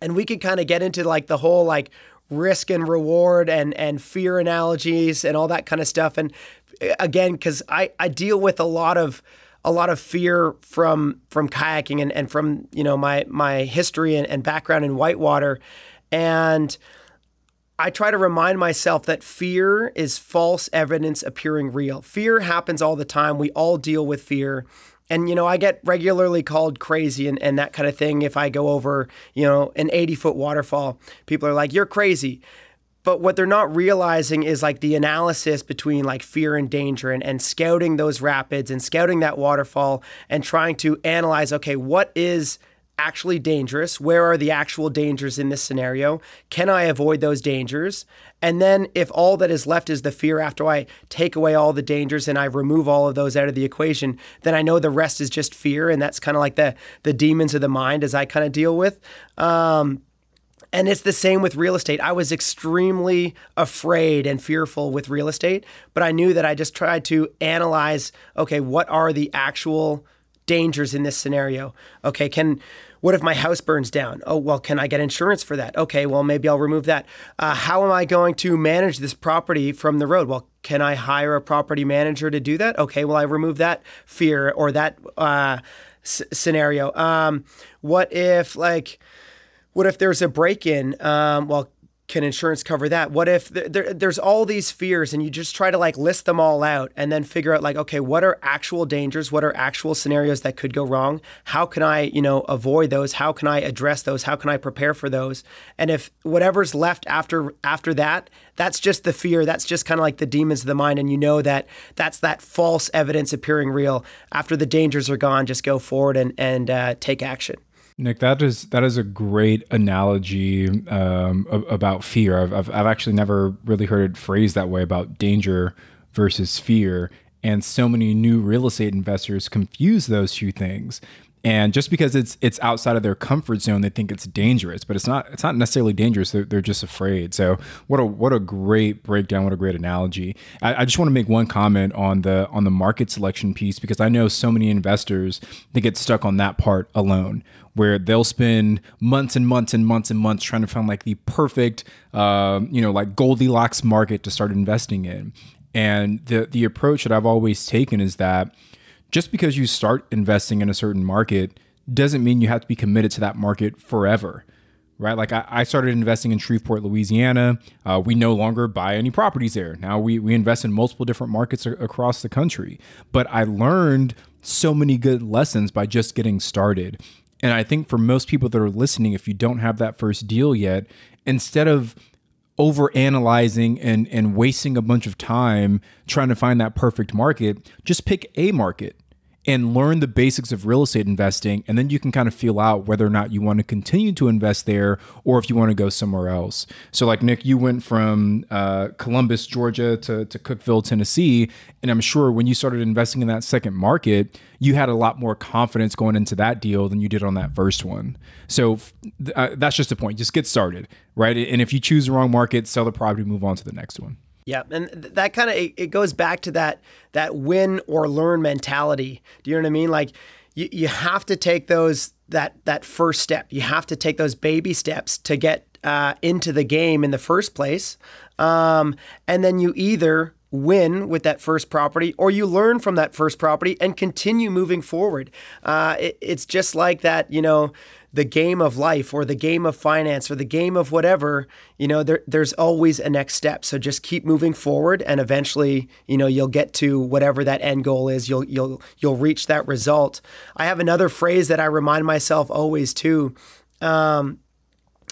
and we could kind of get into like the whole like risk and reward and and fear analogies and all that kind of stuff. And again, because I I deal with a lot of a lot of fear from from kayaking and, and from you know my my history and, and background in whitewater and I try to remind myself that fear is false evidence appearing real. Fear happens all the time. We all deal with fear and you know i get regularly called crazy and, and that kind of thing if i go over you know an 80 foot waterfall people are like you're crazy but what they're not realizing is like the analysis between like fear and danger and, and scouting those rapids and scouting that waterfall and trying to analyze okay what is actually dangerous? Where are the actual dangers in this scenario? Can I avoid those dangers? And then, if all that is left is the fear after I take away all the dangers and I remove all of those out of the equation, then I know the rest is just fear. And that's kind of like the, the demons of the mind as I kind of deal with. Um, and it's the same with real estate. I was extremely afraid and fearful with real estate, but I knew that I just tried to analyze okay, what are the actual dangers in this scenario? Okay, can what if my house burns down? Oh, well, can I get insurance for that? Okay, well, maybe I'll remove that. Uh, how am I going to manage this property from the road? Well, can I hire a property manager to do that? Okay, well, I remove that fear or that uh, s- scenario. Um, what if, like, what if there's a break in? Um, well, can insurance cover that? What if there, there's all these fears and you just try to like list them all out and then figure out like, okay, what are actual dangers? What are actual scenarios that could go wrong? How can I, you know, avoid those? How can I address those? How can I prepare for those? And if whatever's left after after that, that's just the fear. That's just kind of like the demons of the mind. And you know that that's that false evidence appearing real. After the dangers are gone, just go forward and, and uh, take action. Nick, that is that is a great analogy um, about fear. I've, I've, I've actually never really heard it phrased that way about danger versus fear. And so many new real estate investors confuse those two things. And just because it's it's outside of their comfort zone, they think it's dangerous, but it's not. It's not necessarily dangerous. They're, they're just afraid. So what a what a great breakdown. What a great analogy. I, I just want to make one comment on the on the market selection piece because I know so many investors they get stuck on that part alone where they'll spend months and months and months and months trying to find like the perfect, uh, you know, like Goldilocks market to start investing in. And the the approach that I've always taken is that just because you start investing in a certain market doesn't mean you have to be committed to that market forever right? Like I, I, started investing in Shreveport, Louisiana. Uh, we no longer buy any properties there. Now we, we invest in multiple different markets a- across the country. But I learned so many good lessons by just getting started. And I think for most people that are listening, if you don't have that first deal yet, instead of over analyzing and, and wasting a bunch of time trying to find that perfect market, just pick a market and learn the basics of real estate investing. And then you can kind of feel out whether or not you want to continue to invest there or if you want to go somewhere else. So, like Nick, you went from uh, Columbus, Georgia to, to Cookeville, Tennessee. And I'm sure when you started investing in that second market, you had a lot more confidence going into that deal than you did on that first one. So, uh, that's just a point. Just get started, right? And if you choose the wrong market, sell the property, move on to the next one. Yeah, and that kind of it, it, goes back to that that win or learn mentality. Do you know what I mean? Like you, you have to take those that that first step. You have to take those baby steps to get uh, into the game in the first place, um, and then you either win with that first property or you learn from that first property and continue moving forward. Uh, it, it's just like that, you know the game of life or the game of finance or the game of whatever, you know, there, there's always a next step. So just keep moving forward and eventually, you know, you'll get to whatever that end goal is. You'll you'll you'll reach that result. I have another phrase that I remind myself always too. Um,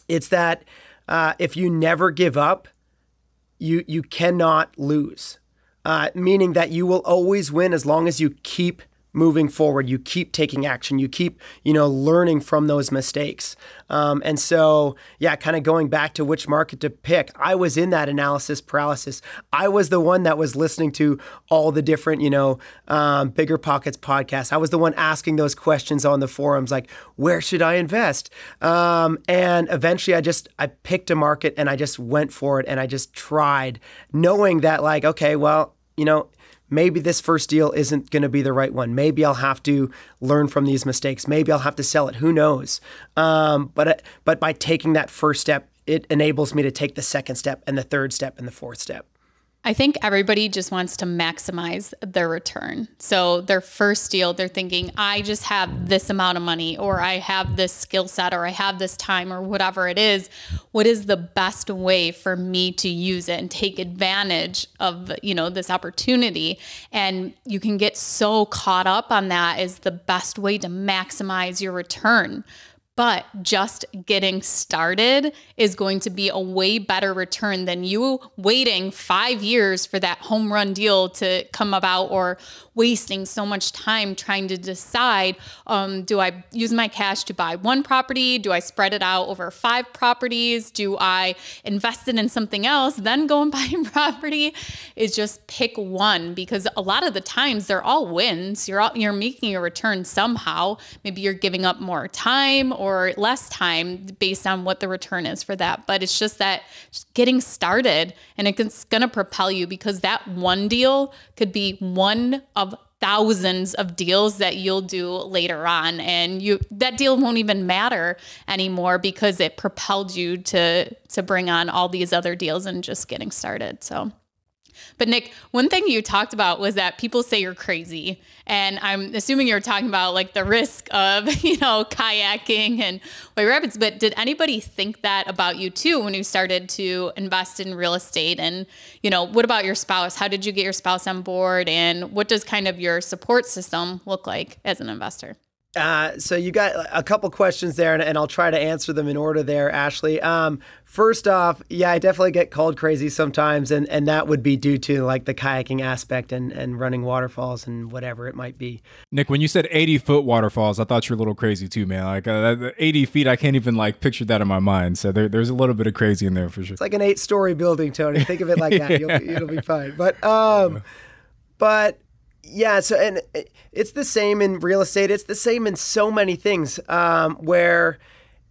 it's that uh, if you never give up, you you cannot lose. Uh, meaning that you will always win as long as you keep moving forward. You keep taking action. You keep, you know, learning from those mistakes. Um, and so, yeah, kind of going back to which market to pick. I was in that analysis paralysis. I was the one that was listening to all the different, you know, um, BiggerPockets podcasts. I was the one asking those questions on the forums, like, where should I invest? Um, and eventually, I just I picked a market and I just went for it and I just tried, knowing that like, okay, well, you know, maybe this first deal isn't going to be the right one. Maybe I'll have to learn from these mistakes. Maybe I'll have to sell it. Who knows? Um, but but by taking that first step, it enables me to take the second step and the third step and the fourth step. I think everybody just wants to maximize their return. So their first deal, they're thinking, I just have this amount of money, or I have this skill set, or I have this time, or whatever it is. What is the best way for me to use it and take advantage of, you know, this opportunity? And you can get so caught up on that is the best way to maximize your return but just getting started is going to be a way better return than you waiting five years for that home run deal to come about or wasting so much time trying to decide um, do I use my cash to buy one property? Do I spread it out over five properties? Do I invest it in something else, then go and (laughs) buy a property? Is just pick one because a lot of the times they're all wins. You're all, you're making a return somehow. Maybe you're giving up more time or less time based on what the return is for that. But it's just that just getting started and it's going to propel you because that one deal could be one of thousands of deals that you'll do later on. And you that deal won't even matter anymore because it propelled you to to bring on all these other deals and just getting started. So But Nick, one thing you talked about was that people say you're crazy. And I'm assuming you're talking about like the risk of, (laughs) you know, kayaking and white rapids. But did anybody think that about you too when you started to invest in real estate? And, you know, what about your spouse? How did you get your spouse on board? And what does kind of your support system look like as an investor? Uh, so you got a couple questions there, and, and, I'll try to answer them in order there, Ashley. Um, first off, yeah, I definitely get called crazy sometimes, and, and that would be due to like the kayaking aspect and, and running waterfalls and whatever it might be. Nick, when you said 80 foot waterfalls, I thought you were a little crazy too, man. Like uh, 80 feet, I can't even like picture that in my mind. So there, there's a little bit of crazy in there for sure. It's like an eight story building, Tony. Think of it like that. You'll, it'll be fine. But, (laughs) um, but yeah, so and it's the same in real estate. It's the same in so many things um, where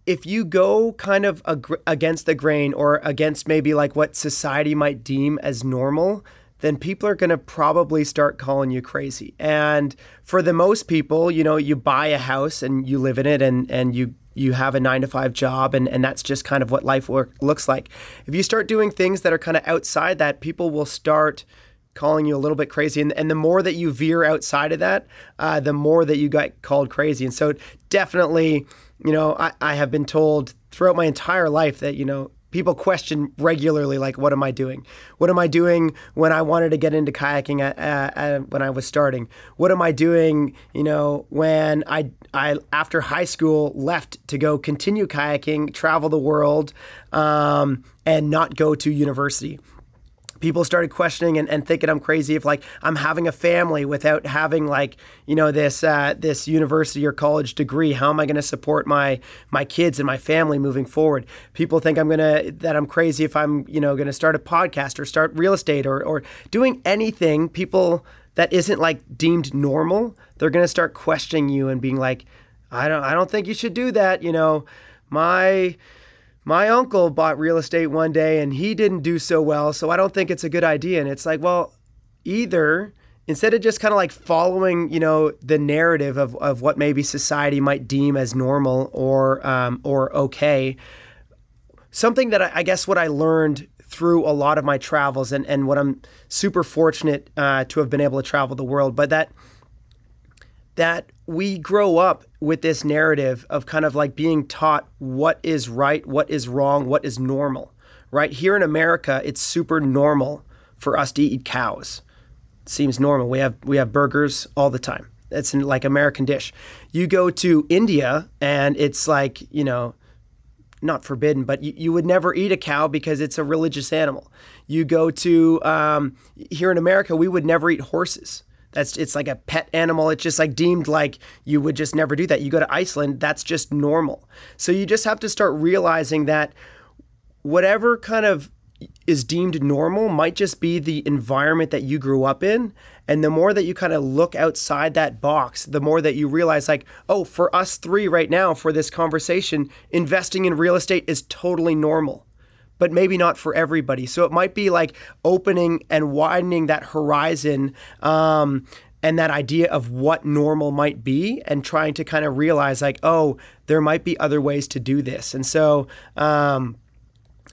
if you go kind of ag- against the grain or against maybe like what society might deem as normal, then people are going to probably start calling you crazy. And for the most people, you know, you buy a house and you live in it and, and you you have a nine to five job and, and that's just kind of what life work looks like. If you start doing things that are kind of outside that, people will start – calling you a little bit crazy. And, and the more that you veer outside of that, uh, the more that you got called crazy. And so definitely, you know, I, I have been told throughout my entire life that, you know, people question regularly like what am i doing what am i doing when i wanted to get into kayaking at, uh, uh, when i was starting what am i doing you know when i i after high school left to go continue kayaking travel the world um, and not go to university people started questioning and, and thinking I'm crazy if like I'm having a family without having like you know this uh, this university or college degree. How am I going to support my my kids and my family moving forward? People think I'm gonna that I'm crazy if I'm you know going to start a podcast or start real estate or or doing anything. People that isn't like deemed normal, they're going to start questioning you and being like, I don't I don't think you should do that. You know, my my uncle bought real estate one day and he didn't do so well, so I don't think it's a good idea. And it's like, well, either instead of just kind of like following, you know, the narrative of, of what maybe society might deem as normal or um, or okay, something that I, I, guess what I learned through a lot of my travels and, and what I'm super fortunate uh, to have been able to travel the world, but that that we grow up with this narrative of kind of like being taught what is right, what is wrong, what is normal, right? Here in America, it's super normal for us to eat cows. It seems normal. We have we have burgers all the time. It's like American dish. You go to India and it's like, you know, not forbidden, but you, you would never eat a cow because it's a religious animal. You go to um, here in America, we would never eat horses that's it's like a pet animal. It's just like deemed like you would just never do that. You go to Iceland, that's just normal. So you just have to start realizing that whatever kind of is deemed normal might just be the environment that you grew up in. And the more that you kind of look outside that box, the more that you realize, like, oh, for us three right now, for this conversation, investing in real estate is totally normal but maybe not for everybody. So it might be like opening and widening that horizon um, and that idea of what normal might be and trying to kind of realize, like, oh, there might be other ways to do this. And so, um,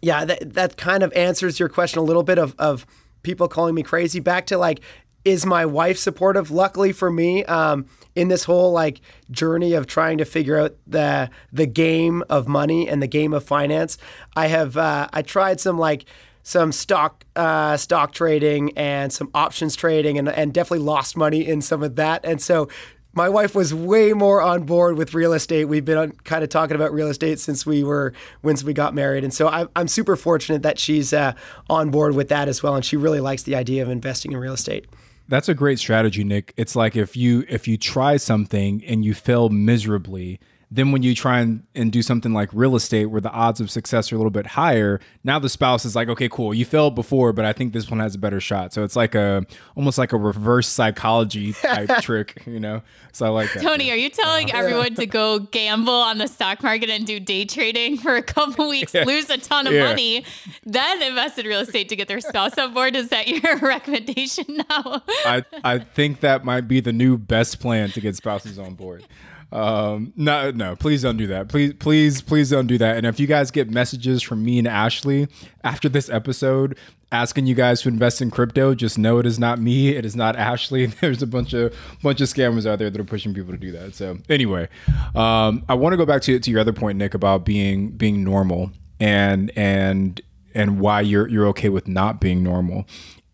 yeah, that, that kind of answers your question a little bit of, of people calling me crazy. Back to like, is my wife supportive? Luckily for me, um, in this whole like journey of trying to figure out the the game of money and the game of finance, I have uh, I tried some like some stock uh, stock trading and some options trading and, and definitely lost money in some of that. And so my wife was way more on board with real estate. We've been on, kind of talking about real estate since we were once we got married, and so I'm, I'm super fortunate that she's uh, on board with that as well, and she really likes the idea of investing in real estate. That's a great strategy, Nick. It's like if you if you try something and you fail miserably, then when you try and, and do something like real estate where the odds of success are a little bit higher, now the spouse is like, okay, cool, you failed before, but I think this one has a better shot. So it's like a almost like a reverse psychology (laughs) type trick, you know? So I like that. Tony, are you telling uh, everyone to go gamble on the stock market and do day trading for a couple weeks, yeah. lose a ton of yeah. money, then invest in real estate to get their spouse on board? Is that your (laughs) recommendation now? I, I think that might be the new best plan to get spouses on board. (laughs) Um, no, no, please don't do that. Please, please, please don't do that. And if you guys get messages from me and Ashley after this episode asking you guys to invest in crypto, just know it is not me. It is not Ashley. (laughs) There's a bunch of bunch of scammers out there that are pushing people to do that. So anyway, um, I want to go back to to your other point, Nick, about being being normal and and and why you're you're okay with not being normal.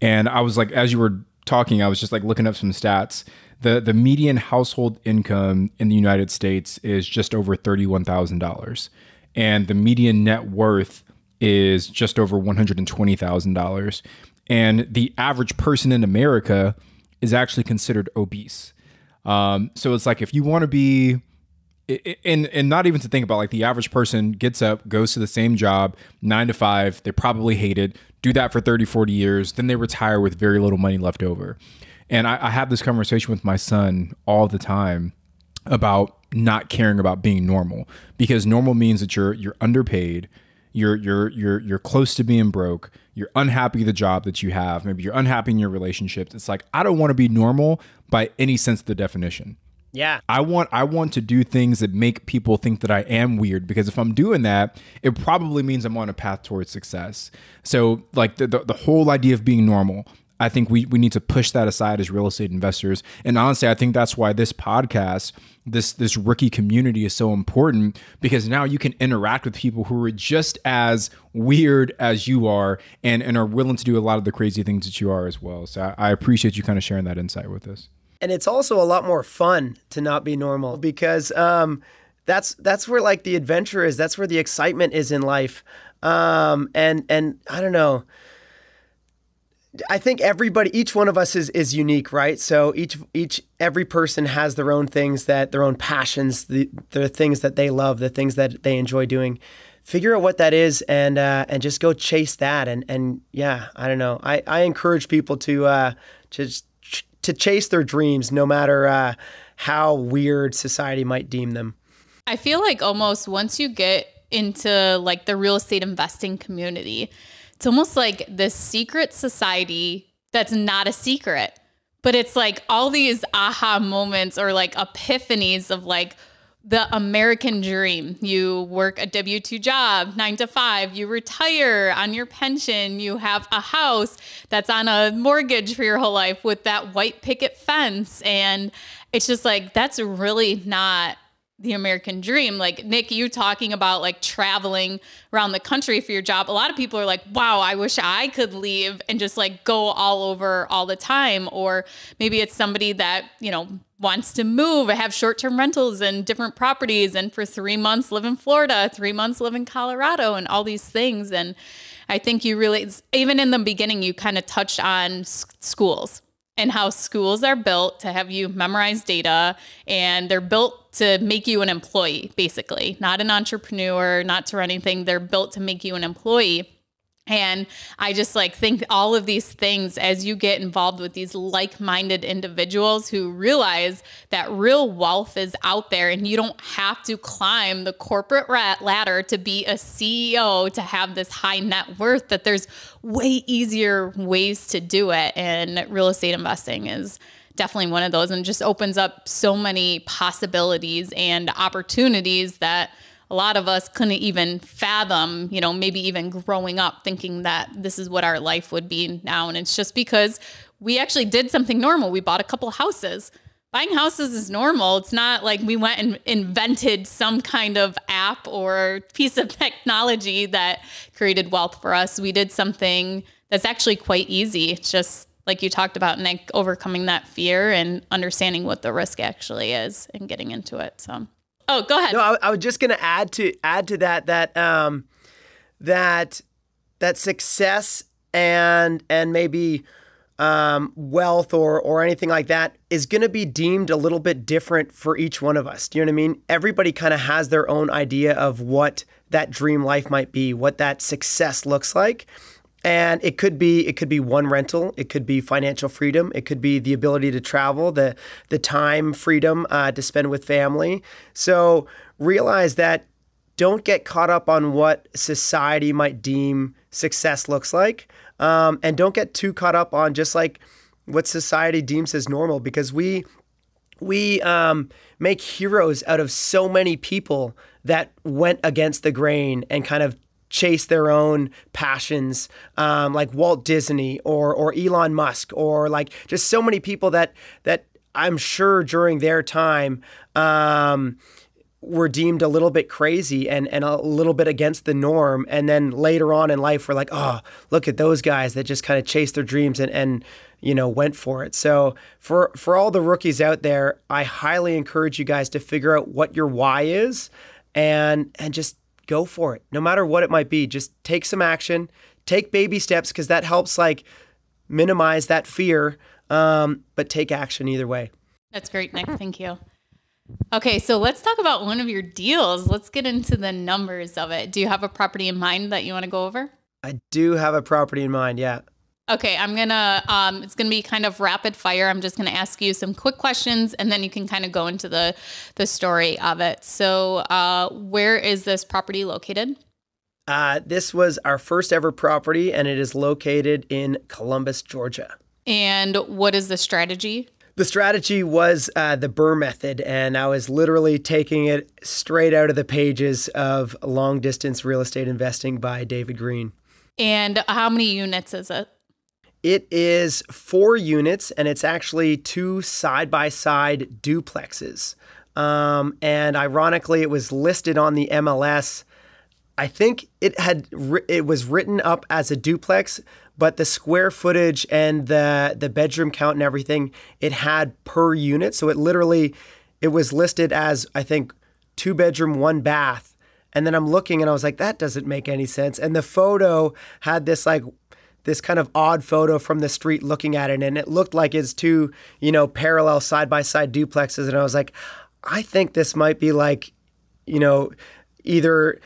And I was like, as you were talking, I was just like looking up some stats the the median household income in the United States is just over thirty one thousand dollars, and the median net worth is just over one hundred and twenty thousand dollars, and the average person in America is actually considered obese. Um, so it's like if you want to be and and not even to think about like the average person gets up goes to the same job 9 to 5 they probably hate it do that for 30 40 years then they retire with very little money left over and I, I have this conversation with my son all the time about not caring about being normal because normal means that you're you're underpaid, you're you're you're you're close to being broke, you're unhappy the job that you have, maybe you're unhappy in your relationships. It's like I don't want to be normal by any sense of the definition. Yeah. I want I want to do things that make people think that I am weird because if I'm doing that, it probably means I'm on a path towards success. So like the the, the whole idea of being normal, I think we, we need to push that aside as real estate investors. And honestly, I think that's why this podcast, this this rookie community is so important because now you can interact with people who are just as weird as you are and, and are willing to do a lot of the crazy things that you are as well. So I, I appreciate you kind of sharing that insight with us. And it's also a lot more fun to not be normal because um, that's that's where like the adventure is. That's where the excitement is in life. Um, and and I don't know I think everybody, each one of us is is unique, right? So each each every person has their own things that their own passions, the the things that they love, the things that they enjoy doing. Figure out what that is and uh, and just go chase that. And and yeah, I don't know. I, I encourage people to uh, just to chase their dreams, no matter uh, how weird society might deem them. I feel like almost once you get into like the real estate investing community it's almost like this secret society that's not a secret, but it's like all these aha moments or like epiphanies of like the American dream. You work a W 2 job, nine to five, you retire on your pension, you have a house that's on a mortgage for your whole life with that white picket fence. And it's just like, that's really not the American dream. Like Nick, you talking about like traveling around the country for your job. A lot of people are like, wow, I wish I could leave and just like go all over all the time. Or maybe it's somebody that, you know, wants to move, have short term rentals and different properties, and for three months live in Florida, three months live in Colorado, and all these things. And I think you really, even in the beginning, you kind of touched on schools and how schools are built to have you memorize data and they're built to make you an employee, basically, not an entrepreneur, not to run anything. They're built to make you an employee. And I just like think all of these things as you get involved with these like minded individuals who realize that real wealth is out there and you don't have to climb the corporate ladder to be a CEO to have this high net worth, that there's way easier ways to do it. And real estate investing is definitely one of those and just opens up so many possibilities and opportunities that a lot of us couldn't even fathom, you know, maybe even growing up thinking that this is what our life would be now. And it's just because we actually did something normal. We bought a couple houses. Buying houses is normal. It's not like we went and invented some kind of app or piece of (laughs) technology that created wealth for us. We did something that's actually quite easy. It's just like you talked about, Nick, overcoming that fear and understanding what the risk actually is and getting into it. So Oh, go ahead. No, I, I was just going to add to add to that that um, that that success and and maybe um, wealth or or anything like that is going to be deemed a little bit different for each one of us. Do you know what I mean? Everybody kind of has their own idea of what that dream life might be, what that success looks like and it could be it could be one rental it could be financial freedom it could be the ability to travel the the time freedom uh, to spend with family. So realize that don't get caught up on what society might deem success looks like um, and don't get too caught up on just like what society deems as normal because we we um, make heroes out of so many people that went against the grain and kind of chase their own passions, um, like Walt Disney or or Elon Musk or like just so many people that that I'm sure during their time um, were deemed a little bit crazy and, and a little bit against the norm. And then later on in life, we're like, oh, look at those guys that just kind of chased their dreams and, and you know went for it. So for for all the rookies out there, I highly encourage you guys to figure out what your why is and and just go for it. No matter what it might be, just take some action, take baby steps because that helps like minimize that fear. Um, but take action either way. That's great, Nick. Thank you. Okay, so let's talk about one of your deals. Let's get into the numbers of it. Do you have a property in mind that you want to go over? I do have a property in mind, yeah. Okay, I'm gonna. Um, it's gonna be kind of rapid fire. I'm just gonna ask you some quick questions, and then you can kind of go into the the story of it. So, uh, where is this property located? Uh, this was our first ever property, and it is located in Columbus, Georgia. And what is the strategy? The strategy was uh, the BRRRR method, and I was literally taking it straight out of the pages of Long Distance Real Estate Investing by David Greene. And how many units is it? It is four units, and it's actually two side by side duplexes. Um, and ironically, it was listed on the MLS. I think it had it was written up as a duplex, but the square footage and the the bedroom count and everything it had per unit. So it literally it was listed as I think two bedroom, one bath. And then I'm looking and I was like, that doesn't make any sense. And the photo had this like this kind of odd photo from the street looking at it and it looked like it's two you know parallel side by side duplexes and i was like i think this might be like you know either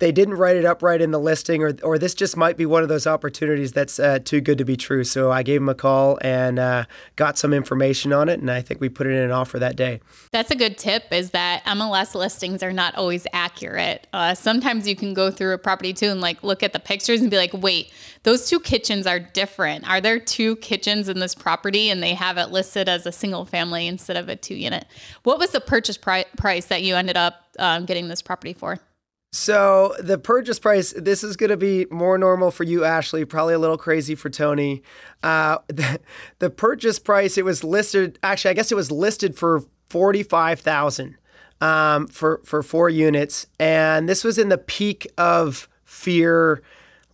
they didn't write it up right in the listing, or or this just might be one of those opportunities that's uh, too good to be true. So I gave him a call and uh, got some information on it, and I think we put it in an offer that day. That's a good tip. Is that MLS listings are not always accurate. Uh, sometimes you can go through a property too and like look at the pictures and be like, wait, those two kitchens are different. Are there two kitchens in this property, and they have it listed as a single family instead of a two unit? What was the purchase pri- price that you ended up um, getting this property for? So the purchase price, this is going to be more normal for you, Ashley. Probably a little crazy for Tony. Uh, (laughs) the, the purchase price, it was listed. Actually, I guess it was listed for forty five thousand um, for for four units, and this was in the peak of fear,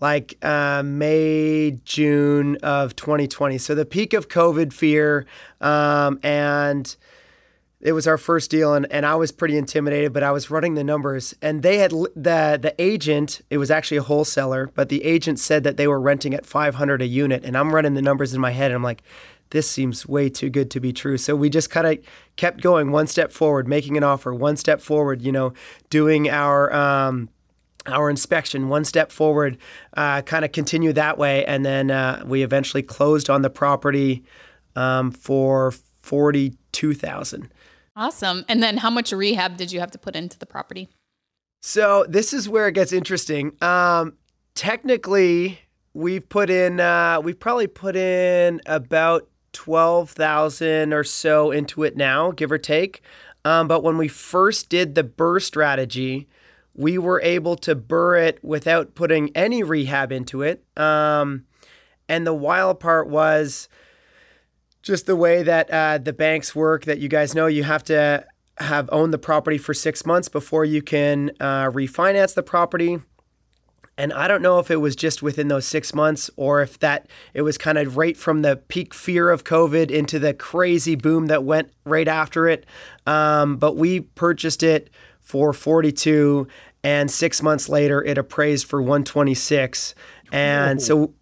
like uh, May June of 2020. So the peak of COVID fear, um, and it was our first deal and, and I was pretty intimidated, but I was running the numbers and they had the the agent, it was actually a wholesaler, but the agent said that they were renting at 500 a unit and I'm running the numbers in my head and I'm like this seems way too good to be true. So we just kind of kept going one step forward, making an offer, one step forward, you know, doing our um, our inspection one step forward, uh, kind of continue that way, and then uh, we eventually closed on the property um, for forty two thousand. Awesome. And then how much rehab did you have to put into the property? So this is where it gets interesting. Um, technically, we've put in uh, we've probably put in about twelve thousand or so into it now, give or take. Um, but when we first did the BRRRR strategy, we were able to BRRRR it without putting any rehab into it. Um, and the wild part was just the way that uh, the banks work that you guys know you have to have owned the property for six months before you can uh, refinance the property. And i don't know if it was just within those six months or if that it was kind of right from the peak fear of covid into the crazy boom that went right after it. Um, but we purchased it for 42 and six months later it appraised for 126 and so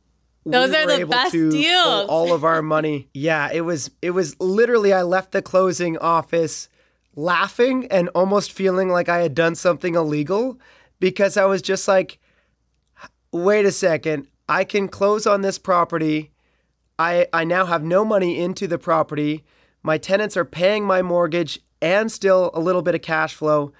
those we are the best deals. All of our money. Yeah, it was it was literally I left the closing office laughing and almost feeling like I had done something illegal because I was just like wait a second, I can close on this property. I I now have no money into the property. My tenants are paying my mortgage and still a little bit of cash flow.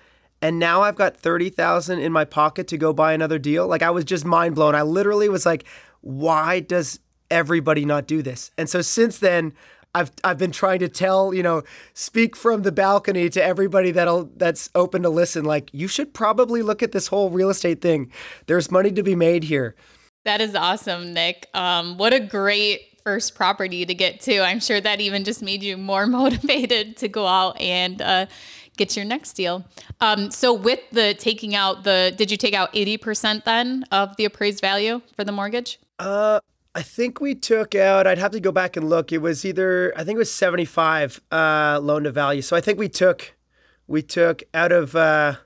And now I've got 30,000 in my pocket to go buy another deal. Like I was just mind blown. I literally was like, why does everybody not do this? And so since then, I've I've been trying to tell, you know, speak from the balcony to everybody that'll that's open to listen. Like, you should probably look at this whole real estate thing. There's money to be made here. That is awesome, Nick. Um, what a great first property to get to. I'm sure that even just made you more (laughs) motivated to go out and uh, get your next deal. Um, so with the taking out the, did you take out 80% then of the appraised value for the mortgage? Uh, I think we took out. I'd have to go back and look. It was either I think it was seventy five uh, loan to value. So I think we took we took out of uh,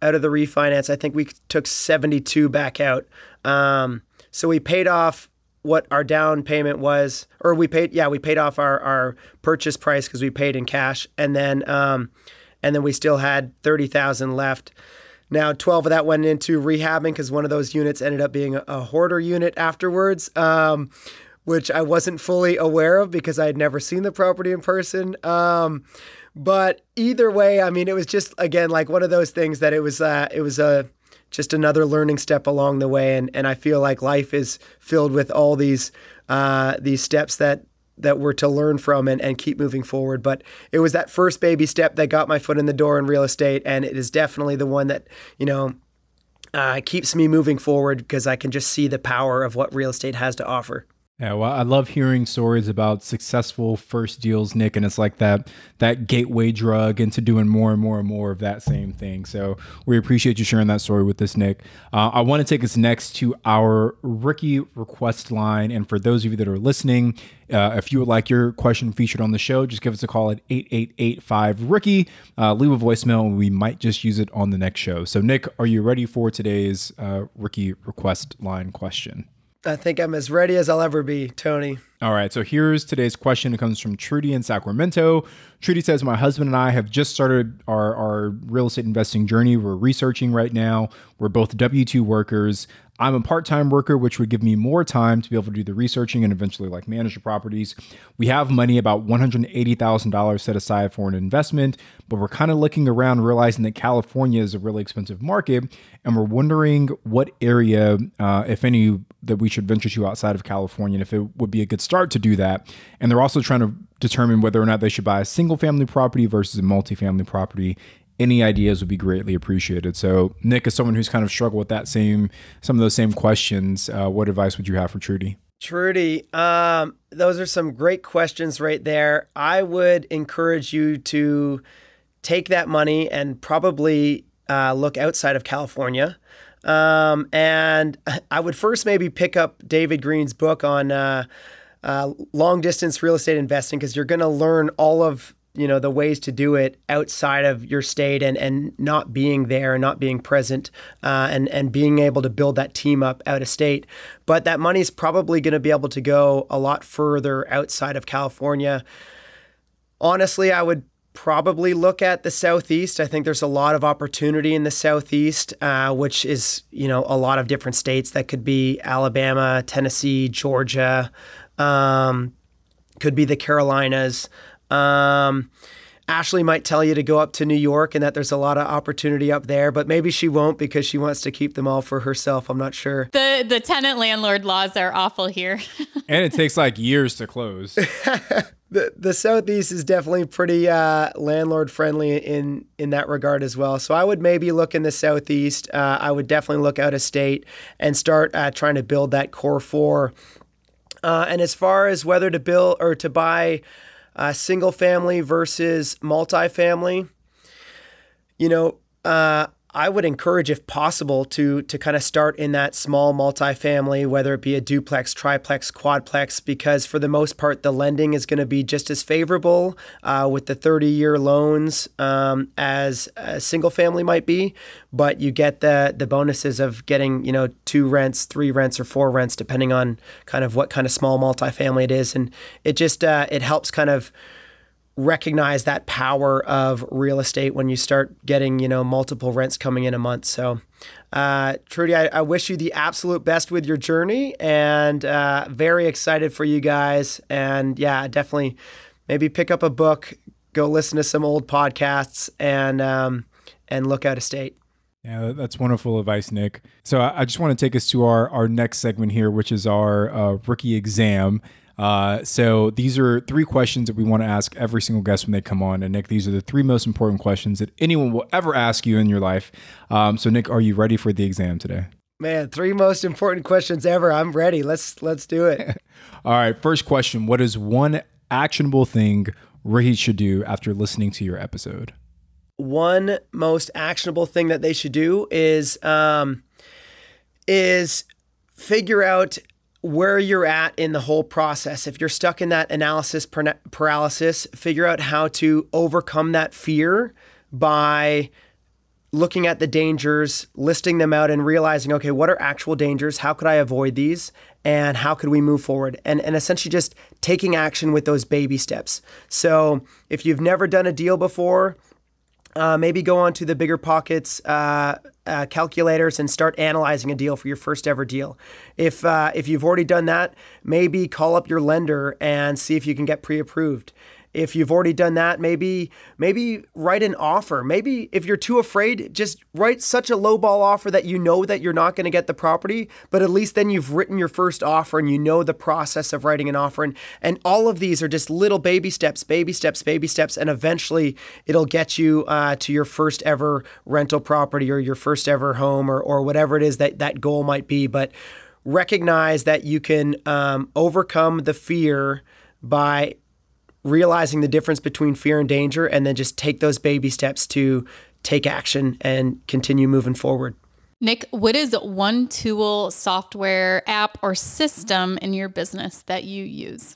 out of the refinance. I think we took seventy two back out. Um, so we paid off what our down payment was, or we paid. Yeah, we paid off our our purchase price because we paid in cash, and then um, and then we still had thirty thousand left. Now, 12 of that went into rehabbing because one of those units ended up being a, a hoarder unit afterwards, um, which I wasn't fully aware of because I had never seen the property in person. Um, but either way, I mean, it was just again like one of those things that it was uh, it was a just another learning step along the way, and and I feel like life is filled with all these uh, these steps that that we're to learn from and, and keep moving forward. But it was that first baby step that got my foot in the door in real estate. And it is definitely the one that, you know, uh, keeps me moving forward because I can just see the power of what real estate has to offer. Yeah, well, I love hearing stories about successful first deals, Nick, and it's like that that gateway drug into doing more and more and more of that same thing. So we appreciate you sharing that story with us, Nick. Uh, I want to take us next to our rookie request line, and for those of you that are listening, uh, if you would like your question featured on the show, just give us a call at 8885 Rookie. Uh, leave a voicemail, and we might just use it on the next show. So, Nick, are you ready for today's uh, rookie request line question? I think I'm as ready as I'll ever be, Tony. All right, so here's today's question. It comes from Trudy in Sacramento. Trudy says, My husband and I have just started our, our real estate investing journey. We're researching right now. We're both W 2 workers. I'm a part time worker, which would give me more time to be able to do the researching and eventually like manage the properties. We have money, about $180,000 set aside for an investment, but we're kind of looking around, realizing that California is a really expensive market. And we're wondering what area, uh, if any, that we should venture to outside of California and if it would be a good start to do that. And they're also trying to determine whether or not they should buy a single family property versus a multifamily property any ideas would be greatly appreciated. So, Nick, as someone who's kind of struggled with that same, some of those same questions, uh, what advice would you have for Trudy? Trudy, um, those are some great questions right there. I would encourage you to take that money and probably uh, look outside of California. Um, and (laughs) I would first maybe pick up David Greene's book on uh, uh long distance real estate investing because you're going to learn all of you know the ways to do it outside of your state and and not being there and not being present uh, and and being able to build that team up out of state but that money is probably going to be able to go a lot further outside of California honestly I would probably look at the southeast. I think there's a lot of opportunity in the southeast uh, which is you know a lot of different states. That could be Alabama Tennessee Georgia um, could be the Carolinas. Um, Ashley might tell you to go up to New York and that there's a lot of opportunity up there, but maybe she won't because she wants to keep them all for herself. I'm not sure. The the tenant landlord laws are awful here. (laughs) and it takes like years to close. (laughs) the the southeast is definitely pretty uh, landlord friendly in in that regard as well. So I would maybe look in the southeast. Uh, I would definitely look out of state and start uh, trying to build that core four. Uh, and as far as whether to build or to buy uh, single family versus multifamily. You know, uh, I would encourage, if possible, to to kind of start in that small multifamily, whether it be a duplex, triplex, quadplex, because for the most part, the lending is going to be just as favorable uh, with the 30 year loans um, as a single family might be. But you get the the bonuses of getting you know two rents, three rents, or four rents, depending on kind of what kind of small multifamily it is, and it just uh, it helps kind of recognize that power of real estate when you start getting you know multiple rents coming in a month so uh, trudy I, I, wish you the absolute best with your journey and uh, very excited for you guys and yeah definitely maybe pick up a book go listen to some old podcasts and um, and look out of state yeah, that's wonderful advice, Nick. So I just want to take us to our, our next segment here, which is our uh, rookie exam. Uh, so these are three questions that we want to ask every single guest when they come on. And Nick, these are the three most important questions that anyone will ever ask you in your life. Um, so Nick, are you ready for the exam today? Man, three most important questions ever. I'm ready. Let's let's do it. (laughs) All right. First question: What is one actionable thing Ricky should do after listening to your episode? One most actionable thing that they should do is um, is figure out where you're at in the whole process. If you're stuck in that analysis paralysis, figure out how to overcome that fear by looking at the dangers, listing them out, and realizing, okay, what are actual dangers? How could I avoid these? And how could we move forward? And, and essentially just taking action with those baby steps. So if you've never done a deal before, uh, maybe go on to the BiggerPockets uh, uh, calculators and start analyzing a deal for your first ever deal. If uh, if you've already done that, maybe call up your lender and see if you can get pre-approved if you've already done that, maybe maybe write an offer. Maybe if you're too afraid, just write such a lowball offer that you know that you're not going to get the property, but at least then you've written your first offer and you know the process of writing an offer. And, and all of these are just little baby steps, baby steps, baby steps, and eventually it'll get you uh, to your first ever rental property or your first ever home or, or whatever it is that that goal might be. But recognize that you can um, overcome the fear by realizing the difference between fear and danger, and then just take those baby steps to take action and continue moving forward. Nick, what is one tool, software, app, or system in your business that you use?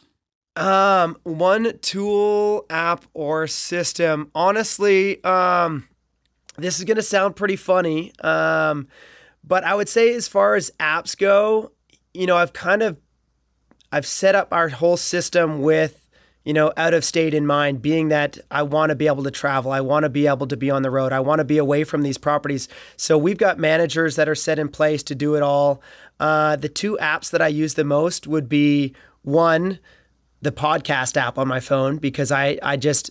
Um, one tool, app, or system. Honestly, um, this is gonna sound pretty funny. Um, but I would say as far as apps go, you know, I've kind of I've set up our whole system with you know, out of state in mind, being that I want to be able to travel, I want to be able to be on the road, I want to be away from these properties. So we've got managers that are set in place to do it all. Uh, the two apps that I use the most would be one, the podcast app on my phone because I I just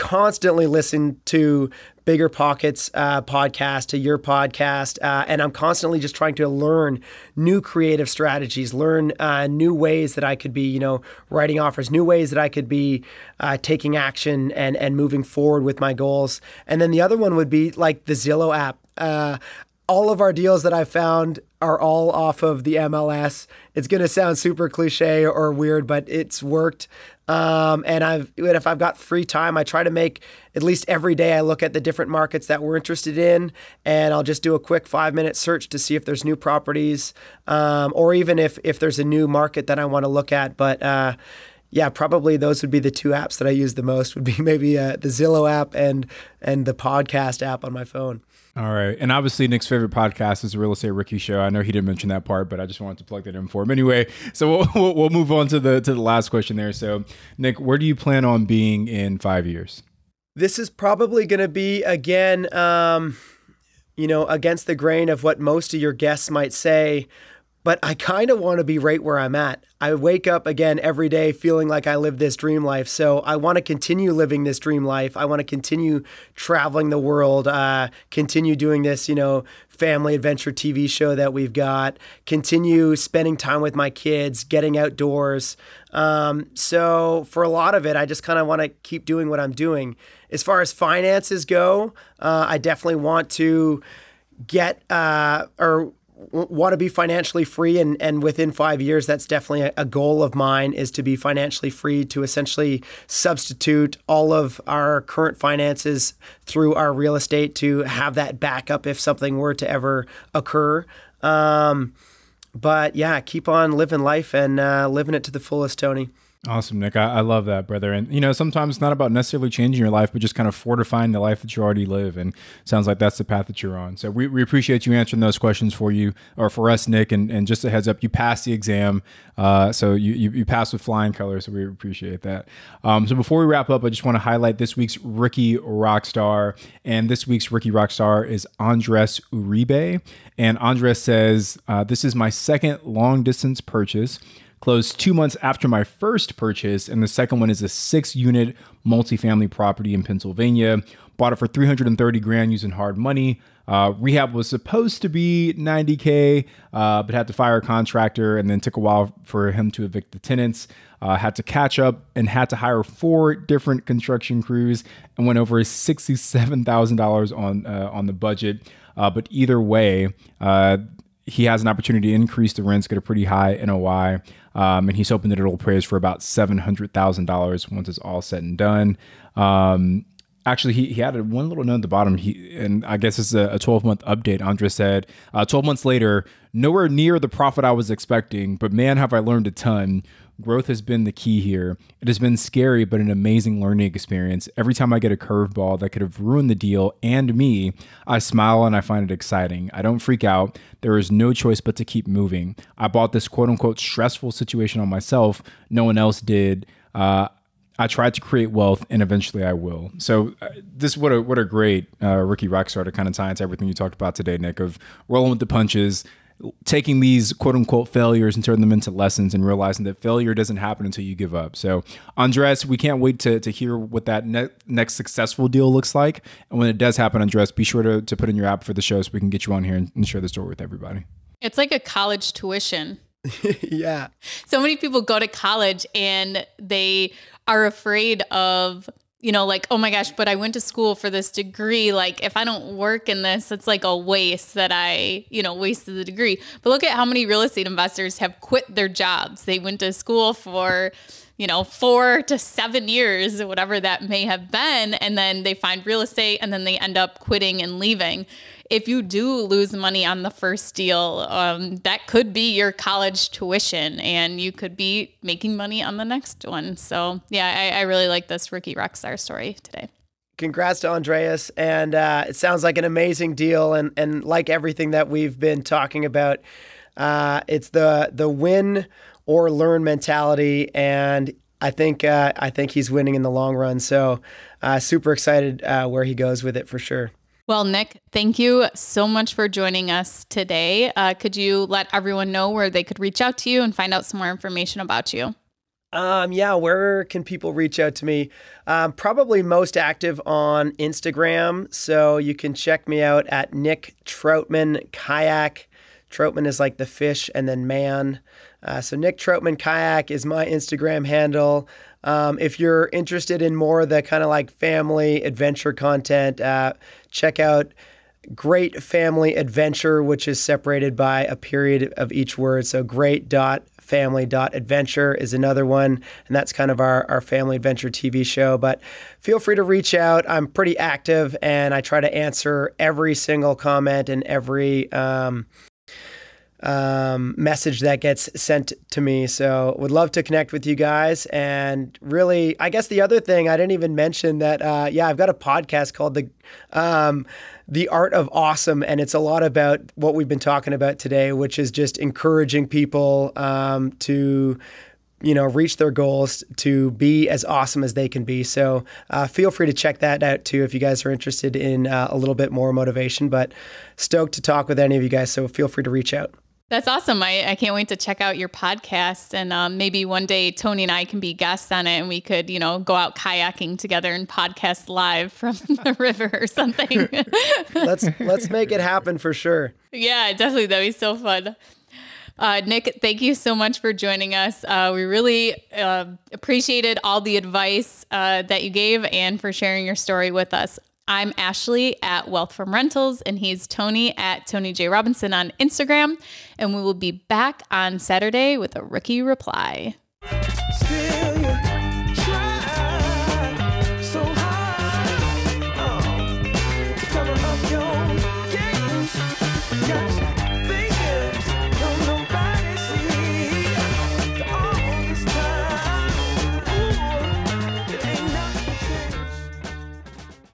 constantly listen to BiggerPockets uh, podcast, to your podcast, uh, and I'm constantly just trying to learn new creative strategies, learn uh, new ways that I could be, you know, writing offers, new ways that I could be uh, taking action and and moving forward with my goals. And then the other one would be like the Zillow app. Uh, all of our deals that I found are all off of the MLS. It's going to sound super cliche or weird, but it's worked. Um, and I've if I've got free time, I try to make at least every day. I look at the different markets that we're interested in, and I'll just do a quick five minute search to see if there's new properties, um, or even if if there's a new market that I want to look at. But uh, yeah, probably those would be the two apps that I use the most. Would be (laughs) maybe uh, the Zillow app and and the podcast app on my phone. All right. And obviously, Nick's favorite podcast is the Real Estate Rookie Show. I know he didn't mention that part, but I just wanted to plug that in for him. Anyway, so (laughs) we'll, we'll move on to the to the last question there. So, Nick, where do you plan on being in five years? This is probably going to be again, um, you know, against the grain of what most of your guests might say but I kind of want to be right where I'm at. I wake up again every day feeling like I live this dream life. So I want to continue living this dream life. I want to continue traveling the world, uh, continue doing this, you know, family adventure TV show that we've got, continue spending time with my kids, getting outdoors. Um, so for a lot of it, I just kind of want to keep doing what I'm doing. As far as finances go, uh, I definitely want to get uh, or want to be financially free and, and within five years that's definitely a, goal of mine is to be financially free to essentially substitute all of our current finances through our real estate to have that backup if something were to ever occur. Um, but yeah keep on living life and uh, living it to the fullest tony Awesome, Nick. I, I, love that, brother. And you know, sometimes it's not about necessarily changing your life, but just kind of fortifying the life that you already live. And sounds like that's the path that you're on. So we, we appreciate you answering those questions for you or for us, Nick. And, and just a heads up, you passed the exam, uh, so you, you, you passed with flying colors. So we appreciate that. Um, so before we wrap up, I just want to highlight this week's Rookie Rockstar. And this week's Rookie Rockstar is Andres Uribe. And Andres says, uh, "This is my second long distance purchase." Closed two months after my first purchase, and the second one is a six unit multifamily property in Pennsylvania. Bought it for 330 grand using hard money. Uh, rehab was supposed to be 90K, uh, but had to fire a contractor and then took a while for him to evict the tenants. Uh, had to catch up and had to hire four different construction crews and went over $67,000 on, uh, on the budget. Uh, but either way, uh, he has an opportunity to increase the rents, get a pretty high NOI, um, and he's hoping that it'll appraise for about seven hundred thousand dollars once it's all said and done. Um, actually, he, he added one little note at the bottom. He and I guess it's a, 12 month update. Andres said, uh, 12 months later, nowhere near the profit I was expecting, but man, have I learned a ton. Growth has been the key here. It has been scary, but an amazing learning experience. Every time I get a curveball that could have ruined the deal and me, I smile and I find it exciting. I don't freak out. There is no choice but to keep moving. I bought this quote unquote stressful situation on myself. No one else did. Uh, I tried to create wealth, and eventually I will. So, uh, this what a what a great uh, rookie rock star to kind of tie into everything you talked about today, Nick. Of rolling with the punches, taking these quote unquote failures and turning them into lessons, and realizing that failure doesn't happen until you give up. So, Andres, we can't wait to to hear what that ne- next successful deal looks like. And when it does happen, Andres, be sure to to put in your app for the show so we can get you on here and, and share the story with everybody. It's like a college tuition. (laughs) yeah. So many people go to college and they are afraid of you know, like, oh my gosh, but I went to school for this degree. Like, if I don't work in this, it's like a waste that I, you know, wasted the degree. But look at how many real estate investors have quit their jobs. They went to school for, you know, four to seven years, whatever that may have been. And then they find real estate and then they end up quitting and leaving if you do lose money on the first deal, um, that could be your college tuition and you could be making money on the next one. So, yeah, I, I really like this rookie rockstar story today. Congrats to Andreas. And uh, it sounds like an amazing deal. And, and like everything that we've been talking about, uh, it's the, the win or learn mentality. And I think uh, I think he's winning in the long run. So uh, super excited uh, where he goes with it for sure. Well, Nick, thank you so much for joining us today. Uh, could you let everyone know where they could reach out to you and find out some more information about you? Um, yeah, where can people reach out to me? Um, probably most active on Instagram. So you can check me out at Nick Troutman Kayak. Troutman is like the fish and then man. Uh, so Nick Troutman Kayak is my Instagram handle. Um, if you're interested in more of the kind of like family adventure content, uh, check out Great Family Adventure, which is separated by a period of each word. So great dot family dot adventure is another one and that's kind of our, our family adventure tv show but feel free to reach out i'm pretty active and i try to answer every single comment and every um, um, message that gets sent to me. So would love to connect with you guys. And really, I guess the other thing I didn't even mention that, uh, yeah, I've got a podcast called the um, the art of awesome, and it's a lot about what we've been talking about today, which is just encouraging people um, to you know, reach their goals to be as awesome as they can be. So uh, feel free to check that out too if you guys are interested in uh, a little bit more motivation. But stoked to talk with any of you guys. So feel free to reach out. That's awesome. I, I can't wait to check out your podcast. And um, maybe one day Tony and I can be guests on it and we could, you know, go out kayaking together and podcast live from (laughs) the river or something. (laughs) let's let's make it happen for sure. Yeah, definitely. That'd be so fun. Uh, Nick, thank you so much for joining us. Uh, we really uh, appreciated all the advice uh, that you gave and for sharing your story with us. I'm Ashley at Wealth from Rentals, and he's Tony at Tony J. Robinson on Instagram. And we will be back on Saturday with a rookie reply. Still,